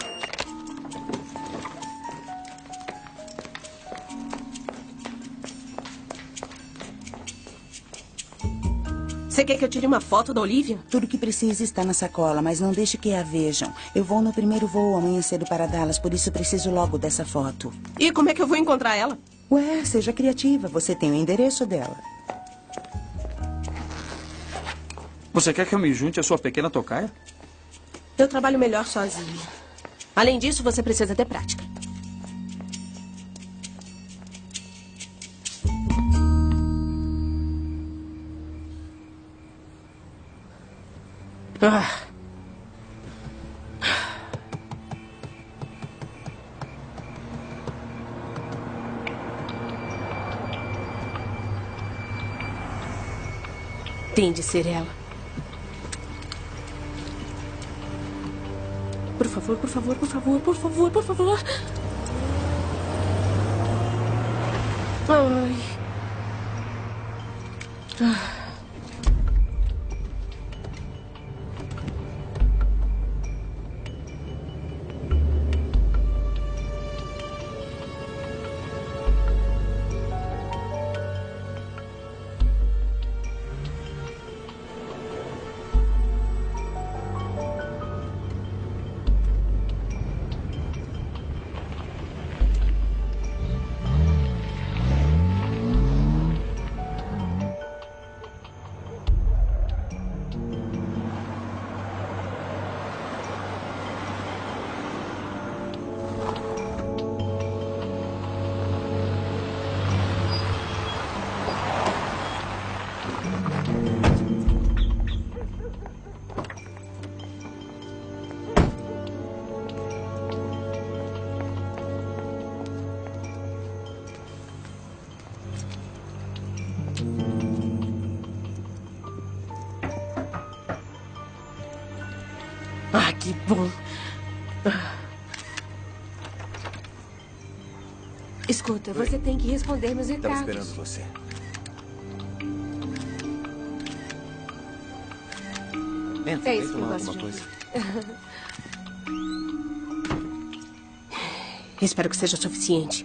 Você quer que eu tire uma foto da Olivia? Tudo que precisa está na sacola, mas não deixe que a vejam. Eu vou no primeiro voo amanhã cedo para Dallas, por isso preciso logo dessa foto. E como é que eu vou encontrar ela? Ué, seja criativa. Você tem o endereço dela. Você quer que eu me junte à sua pequena tocaia? Eu trabalho melhor sozinha. Além disso, você precisa ter prática. De ser ela. Por favor, por favor, por favor, por favor, por favor. Ai. Escuta, você tem que responder meus Estava recados. esperando você. Entra, É isso que eu gosto coisa. Espero que seja suficiente.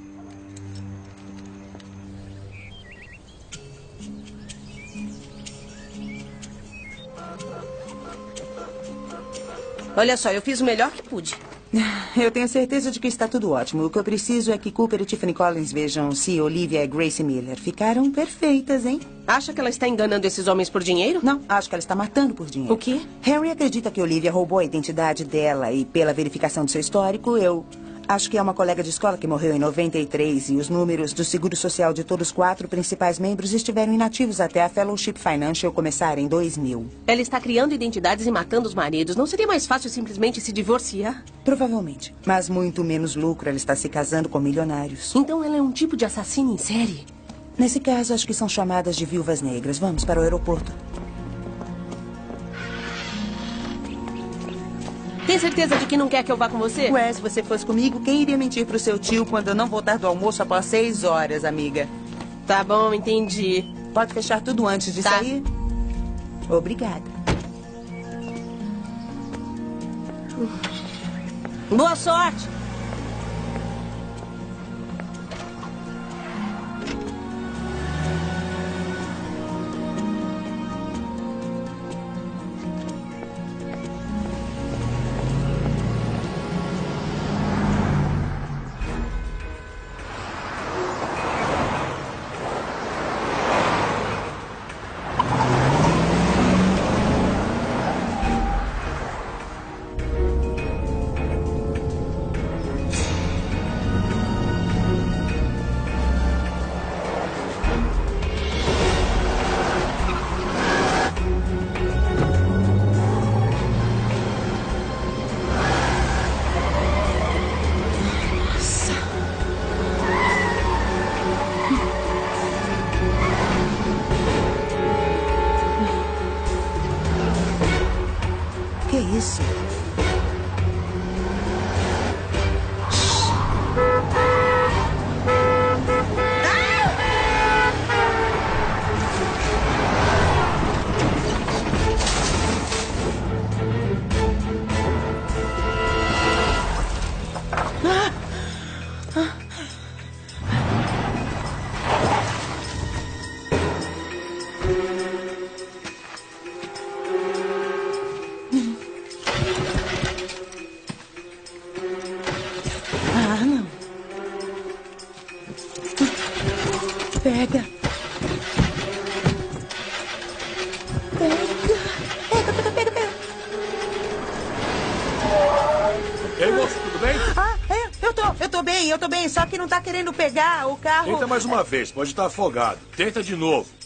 Olha só, eu fiz o melhor que pude. Eu tenho certeza de que está tudo ótimo. O que eu preciso é que Cooper e Tiffany Collins vejam se Olivia e Grace Miller ficaram perfeitas, hein? Acha que ela está enganando esses homens por dinheiro? Não, acho que ela está matando por dinheiro. O quê? Harry acredita que Olivia roubou a identidade dela e, pela verificação do seu histórico, eu acho que é uma colega de escola que morreu em 93 e os números do seguro social de todos os quatro principais membros estiveram inativos até a Fellowship Financial começar em 2000. Ela está criando identidades e matando os maridos. Não seria mais fácil simplesmente se divorciar? Provavelmente. Mas muito menos lucro. Ela está se casando com milionários. Então ela é um tipo de assassina em série? Nesse caso, acho que são chamadas de viúvas negras. Vamos para o aeroporto. Tem certeza de que não quer que eu vá com você? Ué, se você fosse comigo, quem iria mentir pro seu tio quando eu não voltar do almoço após seis horas, amiga? Tá bom, entendi. Pode fechar tudo antes de Tá. sair? Obrigada. Boa sorte! Eu bem, só que não tá querendo pegar o carro. Tenta mais uma vez, pode estar afogado. Tenta de novo.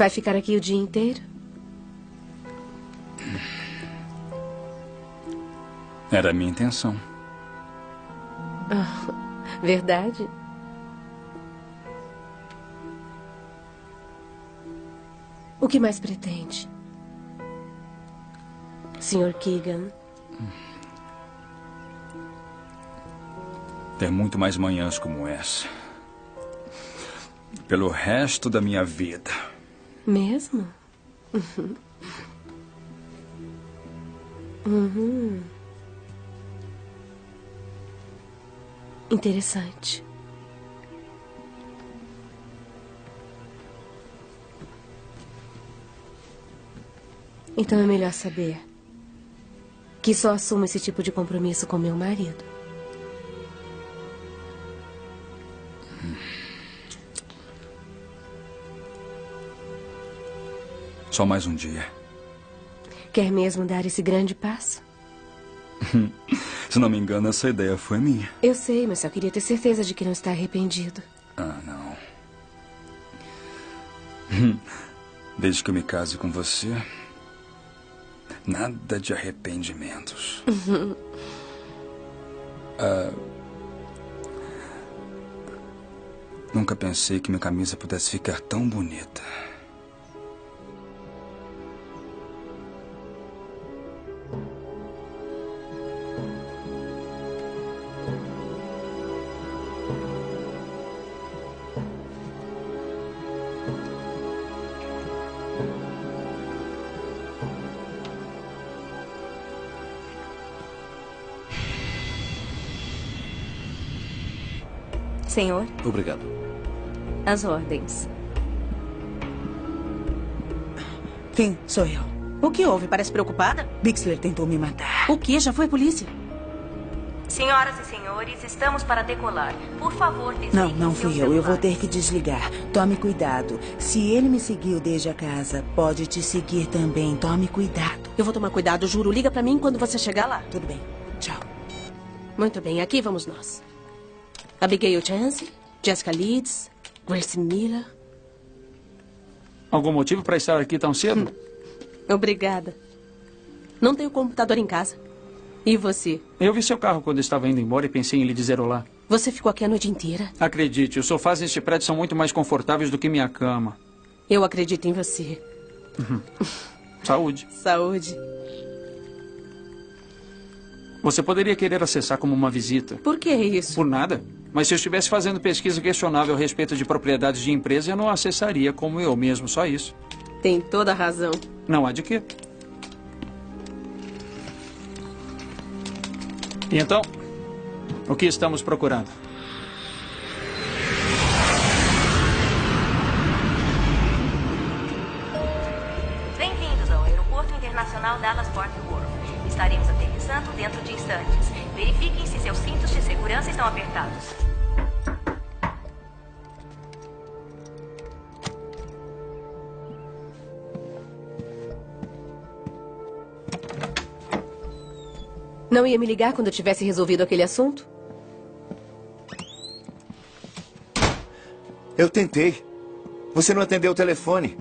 Vai ficar aqui o dia inteiro? Era a minha intenção. Ah, verdade? O que mais pretende? Sr. Keegan, Ter muito mais manhãs como essa. Pelo resto da minha vida. Mesmo? Uhum. Uhum. Interessante. Então é melhor saber que só assumo esse tipo de compromisso com meu marido. Só mais um dia. Quer mesmo dar esse grande passo? Se não me engano, essa ideia foi minha. Eu sei, mas só queria ter certeza de que não está arrependido. Ah, não. Desde que eu me case com você, nada de arrependimentos. Ah, nunca pensei que minha camisa pudesse ficar tão bonita. Senhor, Obrigado. as ordens. Quem sou eu? O que houve? Parece preocupada? Bixler tentou me matar. O que? Já foi a polícia? Senhoras e senhores, estamos para decolar. Por favor, desligue Não, não fui eu. Eu vou ter que desligar. Tome cuidado. Se ele me seguiu desde a casa, pode te seguir também. Tome cuidado. Eu vou tomar cuidado, juro. Liga pra mim quando você chegar lá. Tudo bem. Tchau. Muito bem, aqui vamos nós. Abigail Chance, Jessica Leeds, Grace Miller. Algum motivo para estar aqui tão cedo? Obrigada. Não tenho computador em casa. E você? Eu vi seu carro quando estava indo embora e pensei em lhe dizer olá. Você ficou aqui a noite inteira? Acredite, os sofás neste prédio são muito mais confortáveis do que minha cama. Eu acredito em você. Saúde. Saúde. Você poderia querer acessar como uma visita. Por que isso? Por nada. Mas se eu estivesse fazendo pesquisa questionável a respeito de propriedades de empresa, eu não acessaria como eu mesmo, só isso. Tem toda a razão. Não há de quê. E então, o que estamos procurando? Bem-vindos ao Aeroporto Internacional Dallas-Fort Worth. Estaremos aterrissando dentro de instantes. Verifiquem se seus cintos de segurança estão apertados. Não ia me ligar quando eu tivesse resolvido aquele assunto? Eu tentei. Você não atendeu o telefone.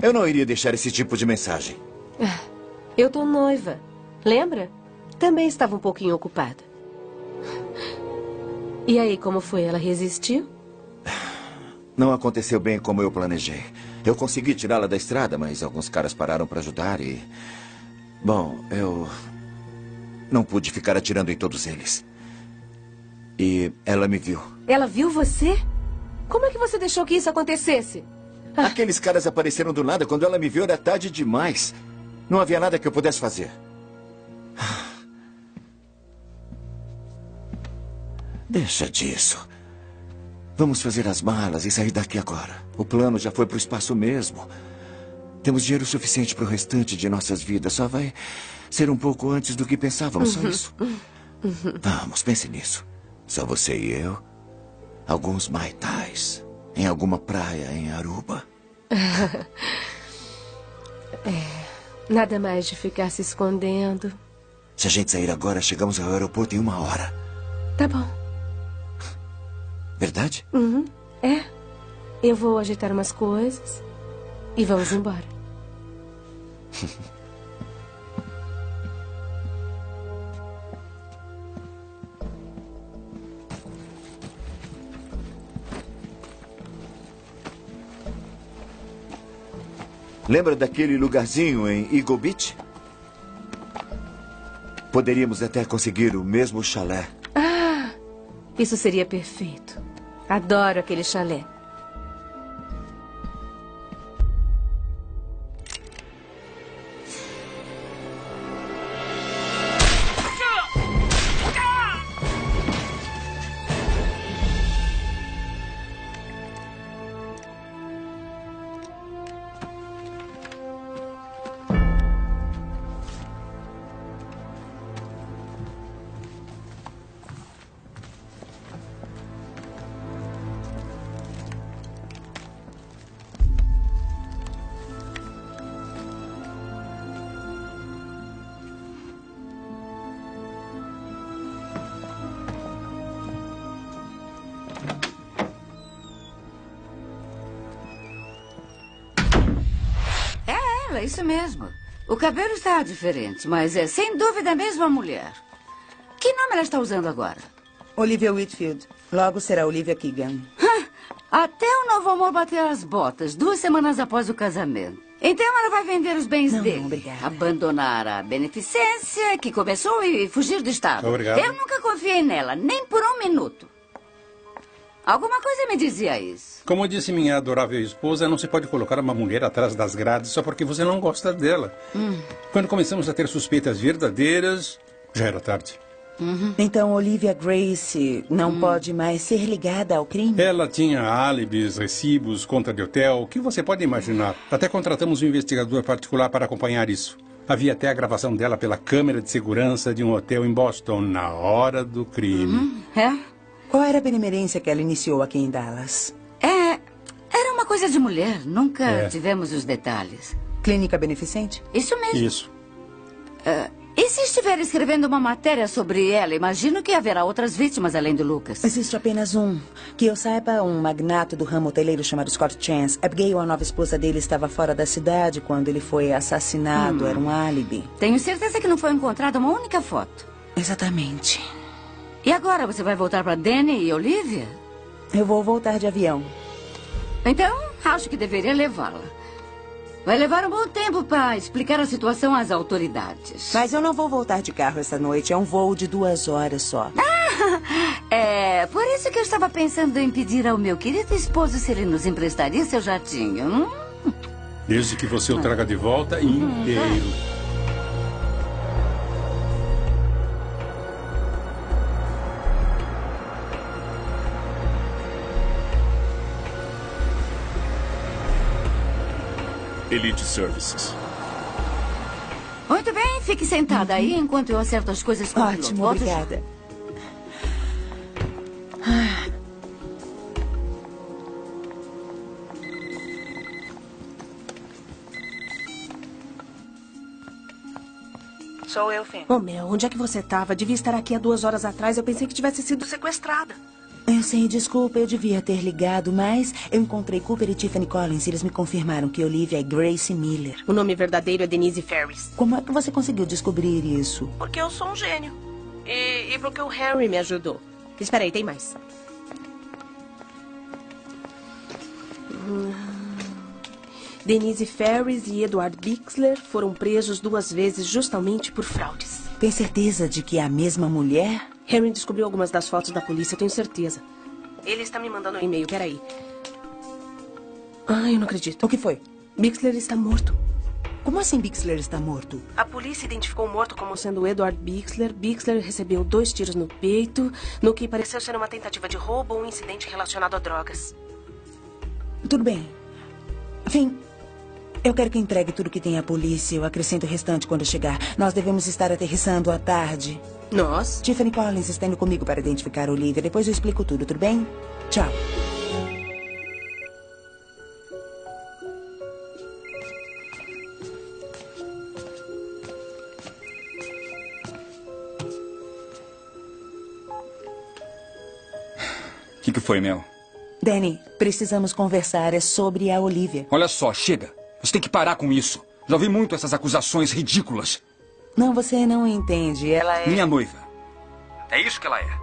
Eu não iria deixar esse tipo de mensagem. Ah, Eu tô noiva. Lembra? Também estava um pouquinho ocupada. E aí, como foi? Ela resistiu? Não aconteceu bem como eu planejei. Eu consegui tirá-la da estrada, mas alguns caras pararam para ajudar e. Bom, eu. Não pude ficar atirando em todos eles. E ela me viu. Ela viu você? Como é que você deixou que isso acontecesse? Aqueles caras apareceram do nada. Quando ela me viu, era tarde demais. Não havia nada que eu pudesse fazer. Deixa disso. Vamos fazer as malas e sair daqui agora. O plano já foi para o espaço mesmo. Temos dinheiro suficiente para o restante de nossas vidas. Só vai ser um pouco antes do que pensávamos. Só isso. Vamos, pense nisso. Só você e eu. Alguns maitais. Em alguma praia em Aruba. é, nada mais de ficar se escondendo. Se a gente sair agora, chegamos ao aeroporto em uma hora. Tá bom. Verdade? Uhum. É. Eu vou ajeitar umas coisas e vamos embora. Lembra daquele lugarzinho em Eagle Beach? Poderíamos até conseguir o mesmo chalé. Ah, isso seria perfeito. Adoro aquele chalé. Cabelo está diferente, mas é sem dúvida a mesma mulher. Que nome ela está usando agora? Olivia Whitfield. Logo será Olivia Keegan. Até o novo amor bater as botas, duas semanas após o casamento. Então ela vai vender os bens Não, dele. não, obrigada. Abandonar a beneficência que começou e fugir do Estado. Obrigado. Eu nunca confiei nela, nem por um minuto. Alguma coisa me dizia isso. Como disse minha adorável esposa, não se pode colocar uma mulher atrás das grades só porque você não gosta dela. Hum. Quando começamos a ter suspeitas verdadeiras, já era tarde. Então Olivia Grace não pode mais ser ligada ao crime? Ela tinha álibis, recibos, conta de hotel, o que você pode imaginar. Até contratamos um investigador particular para acompanhar isso. Havia até a gravação dela pela câmera de segurança de um hotel em Boston, na hora do crime. É? Qual era a benemerência que ela iniciou aqui em Dallas? É. Era uma coisa de mulher. Nunca É. tivemos os detalhes. Clínica beneficente? Isso mesmo. Isso. Ah, e se estiver escrevendo uma matéria sobre ela, imagino que haverá outras vítimas além do Lucas. Existe apenas um. Que eu saiba, um magnato do ramo hoteleiro chamado Scott Chance. Abigail, a nova esposa dele, estava fora da cidade quando ele foi assassinado. Hum. Era um álibi. Tenho certeza que não foi encontrada uma única foto. Exatamente. E agora você vai voltar para Danny e Olivia? Eu vou voltar de avião. Então, acho que deveria levá-la. Vai levar um bom tempo para explicar a situação às autoridades. Mas eu não vou voltar de carro essa noite. É um voo de duas horas só. É, por isso que eu estava pensando em pedir ao meu querido esposo se ele nos emprestaria seu jatinho. Hum? Desde que você o traga de volta inteiro. Elite Services. Muito bem, fique sentada aí enquanto eu acerto as coisas com o piloto. Ótimo, Volto já. obrigada. Sou eu, Fê. Ô, Mel, onde é que você estava? Devia estar aqui há duas horas atrás. Eu pensei que tivesse sido sequestrada. Eu sei, desculpa, eu devia ter ligado, mas eu encontrei Cooper e Tiffany Collins e eles me confirmaram que Olivia é Grace Miller. O nome verdadeiro é Denise Ferris. Como é que você conseguiu descobrir isso? Porque eu sou um gênio. E, e porque o Harry me ajudou. Espera aí, tem mais. Hum. Denise Ferris e Edward Bixler foram presos duas vezes justamente por fraudes. Tem certeza de que é a mesma mulher? Harry descobriu algumas das fotos da polícia, tenho certeza. Ele está me mandando um e-mail, peraí. Ah, eu não acredito. O que foi? Bixler está morto. Como assim Bixler está morto? A polícia identificou o morto como sendo Edward Bixler. Bixler recebeu dois tiros no peito, no que pareceu ser uma tentativa de roubo ou um incidente relacionado a drogas. Tudo bem. Fim, eu quero que entregue tudo que tem à polícia. Eu acrescento o restante quando chegar. Nós devemos estar aterrissando à tarde. Nós? Tiffany Collins está indo comigo para identificar a Olivia. Depois eu explico tudo, tudo bem? Tchau. O que, que foi, Mel? Danny, precisamos conversar. É sobre a Olivia. Olha só, chega. Você tem que parar com isso. Já ouvi muito essas acusações ridículas. Não, você não entende. Ela é. Minha noiva. É isso que ela é.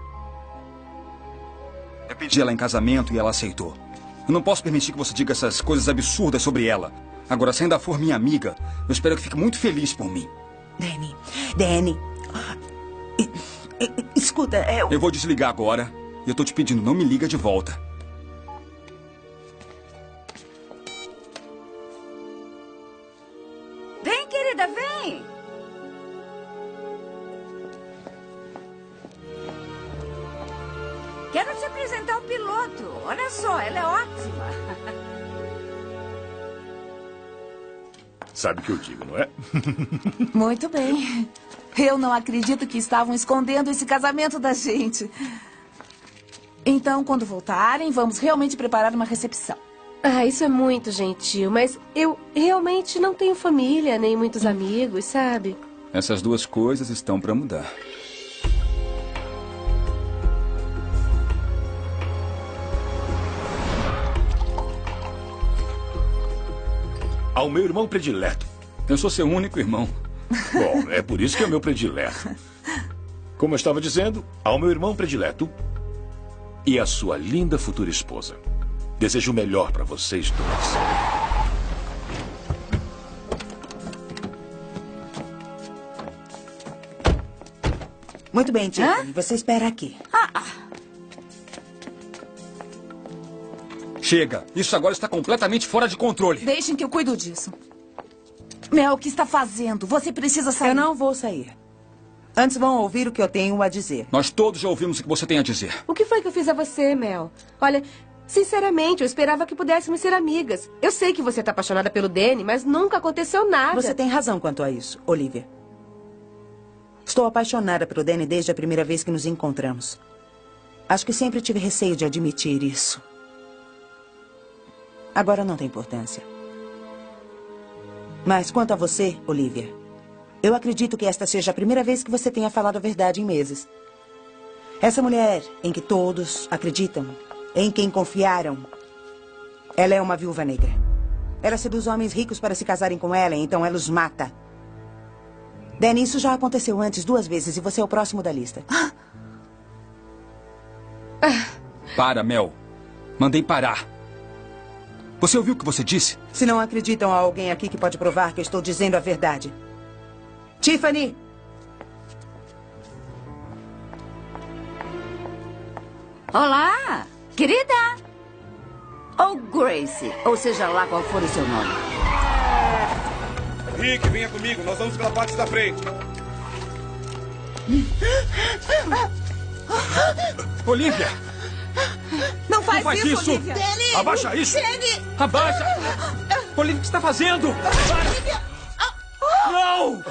Eu pedi ela em casamento e ela aceitou. Eu não posso permitir que você diga essas coisas absurdas sobre ela. Agora, se ainda for minha amiga, eu espero que fique muito feliz por mim. Danny. Danny. Escuta, é. Eu vou desligar agora e eu tô te pedindo, não me liga de volta. Sabe o que eu digo, não é? Muito bem. Eu não acredito que estavam escondendo esse casamento da gente. Então, quando voltarem, vamos realmente preparar uma recepção. Ah, isso é muito gentil, mas eu realmente não tenho família, nem muitos amigos, sabe? Essas duas coisas estão para mudar. Ao meu irmão predileto. Eu sou seu único irmão. Bom, é por isso que é meu predileto. Como eu estava dizendo, ao meu irmão predileto e à sua linda futura esposa. Desejo o melhor para vocês dois. Muito bem, Tiffany. Você espera aqui. Chega. Isso agora está completamente fora de controle. Deixem que eu cuido disso. Mel, o que está fazendo? Você precisa sair. Eu não vou sair. Antes vão ouvir o que eu tenho a dizer. Nós todos já ouvimos o que você tem a dizer. O que foi que eu fiz a você, Mel? Olha, sinceramente, eu esperava que pudéssemos ser amigas. Eu sei que você está apaixonada pelo Danny, mas nunca aconteceu nada. Você tem razão quanto a isso, Olivia. Estou apaixonada pelo Danny desde a primeira vez que nos encontramos. Acho que sempre tive receio de admitir isso. Agora não tem importância. Mas quanto a você, Olivia, eu acredito que esta seja a primeira vez que você tenha falado a verdade em meses. Essa mulher em que todos acreditam, em quem confiaram, ela é uma viúva negra. Ela seduz homens ricos para se casarem com ela, então ela os mata. Danny, isso já aconteceu antes duas vezes e você é o próximo da lista. Para, Mel. Mandei parar. Você ouviu o que você disse? Se não acreditam, há alguém aqui que pode provar que eu estou dizendo a verdade. Tiffany! Olá, querida. Ou Grace, ou seja lá qual for o seu nome. Rick, venha comigo. Nós vamos pela parte da frente. Olivia! Não faz, Não faz isso, isso. Abaixa isso. Abaixa! Olivia, o que está fazendo? Não!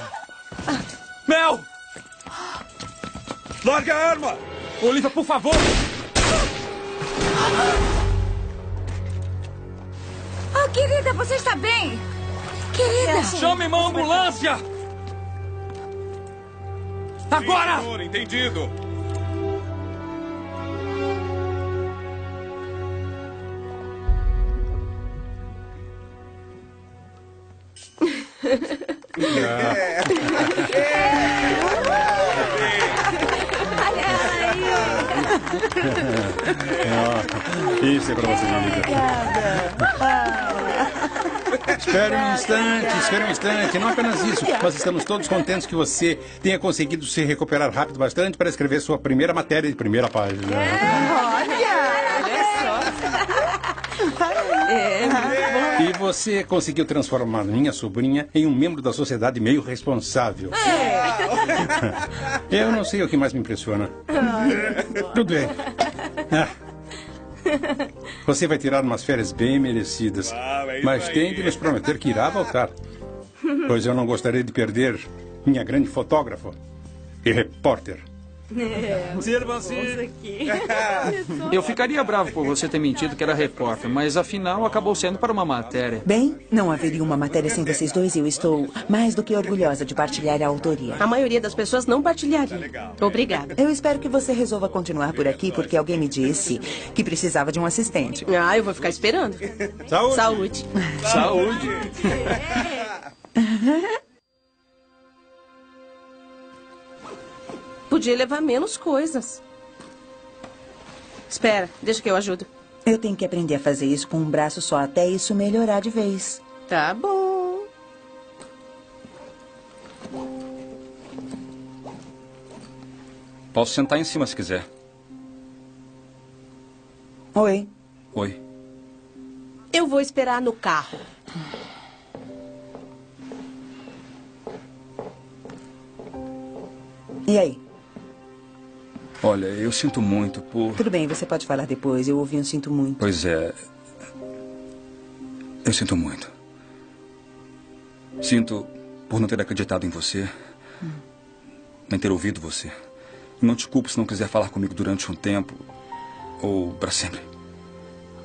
Mel! Larga a arma! Olivia, por favor! Oh, querida, você está bem? Querida! Chame uma ambulância! Agora! Sim, senhor, entendido. Ó, Isso é pra você, minha amiga. Espere um instante, espere um instante. Não apenas isso, nós estamos todos contentes que você tenha conseguido se recuperar rápido bastante para escrever sua primeira matéria de primeira página. E você conseguiu transformar minha sobrinha em um membro da sociedade meio responsável. Eu não sei o que mais me impressiona. Tudo bem. Ah. Você vai tirar umas férias bem merecidas. é isso Mas tem de nos prometer que irá voltar. Pois eu não gostaria de perder minha grande fotógrafa e repórter. Sirva-se. Eu ficaria bravo por você ter mentido que era repórter, mas afinal acabou sendo para uma matéria. Bem, não haveria uma matéria sem vocês dois e eu estou mais do que orgulhosa de partilhar a autoria. A maioria das pessoas não partilharia. Obrigada. Eu espero que você resolva continuar por aqui, porque alguém me disse que precisava de um assistente. Ah, eu vou ficar esperando. Saúde! Saúde. Saúde. Podia levar menos coisas. Espera, deixa que eu ajudo. Eu tenho que aprender a fazer isso com um braço só até isso melhorar de vez. Tá bom. Posso sentar em cima se quiser. Oi. Oi. Eu vou esperar no carro. E aí? Olha, eu sinto muito por. Tudo bem, você pode falar depois. Eu ouvi um sinto muito. Pois é. Eu sinto muito. Sinto por não ter acreditado em você, nem ter ouvido você. E não te culpo se não quiser falar comigo durante um tempo ou para sempre.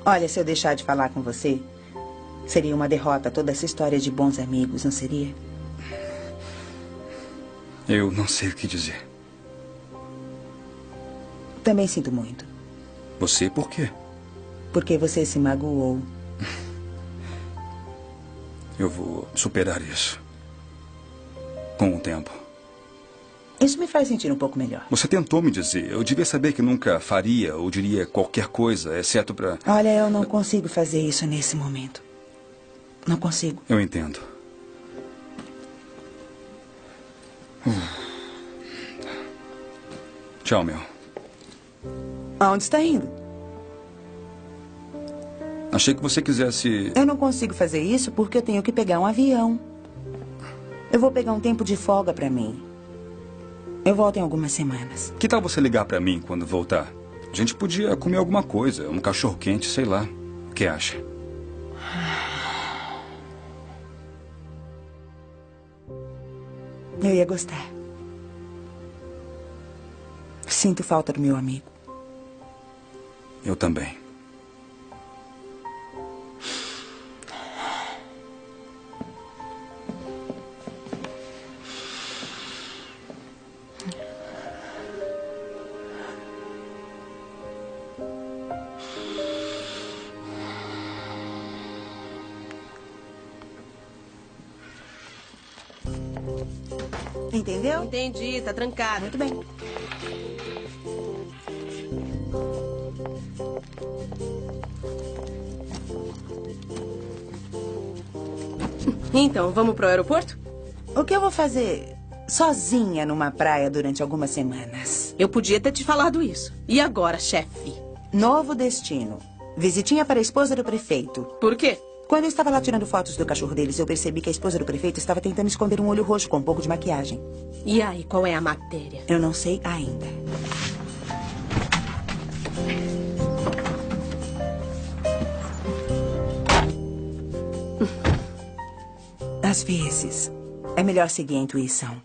Olha, se eu deixar de falar com você, seria uma derrota toda essa história de bons amigos, não seria? Eu não sei o que dizer. Também sinto muito. Você por quê? Porque você se magoou. Eu vou superar isso. Com o tempo. Isso me faz sentir um pouco melhor. Você tentou me dizer. Eu devia saber que nunca faria ou diria qualquer coisa, exceto para. Olha, eu não consigo fazer isso nesse momento. Não consigo. Eu entendo. Hum. Tchau, meu. Aonde está indo? Achei que você quisesse. Eu não consigo fazer isso porque eu tenho que pegar um avião. Eu vou pegar um tempo de folga para mim. Eu volto em algumas semanas. Que tal você ligar para mim quando voltar? A gente podia comer alguma coisa, um cachorro quente, sei lá. O que acha? Eu ia gostar. Sinto falta do meu amigo. Eu também. Entendeu? Entendi, tá trancado. Muito bem. Então, vamos pro aeroporto? O que eu vou fazer sozinha numa praia durante algumas semanas? Eu podia ter te falado isso. E agora, chefe? Novo destino. Visitinha para a esposa do prefeito. Por quê? Quando eu estava lá tirando fotos do cachorro deles, eu percebi que a esposa do prefeito estava tentando esconder um olho roxo com um pouco de maquiagem. E aí, qual é a matéria? Eu não sei ainda. Às vezes, é melhor seguir a intuição.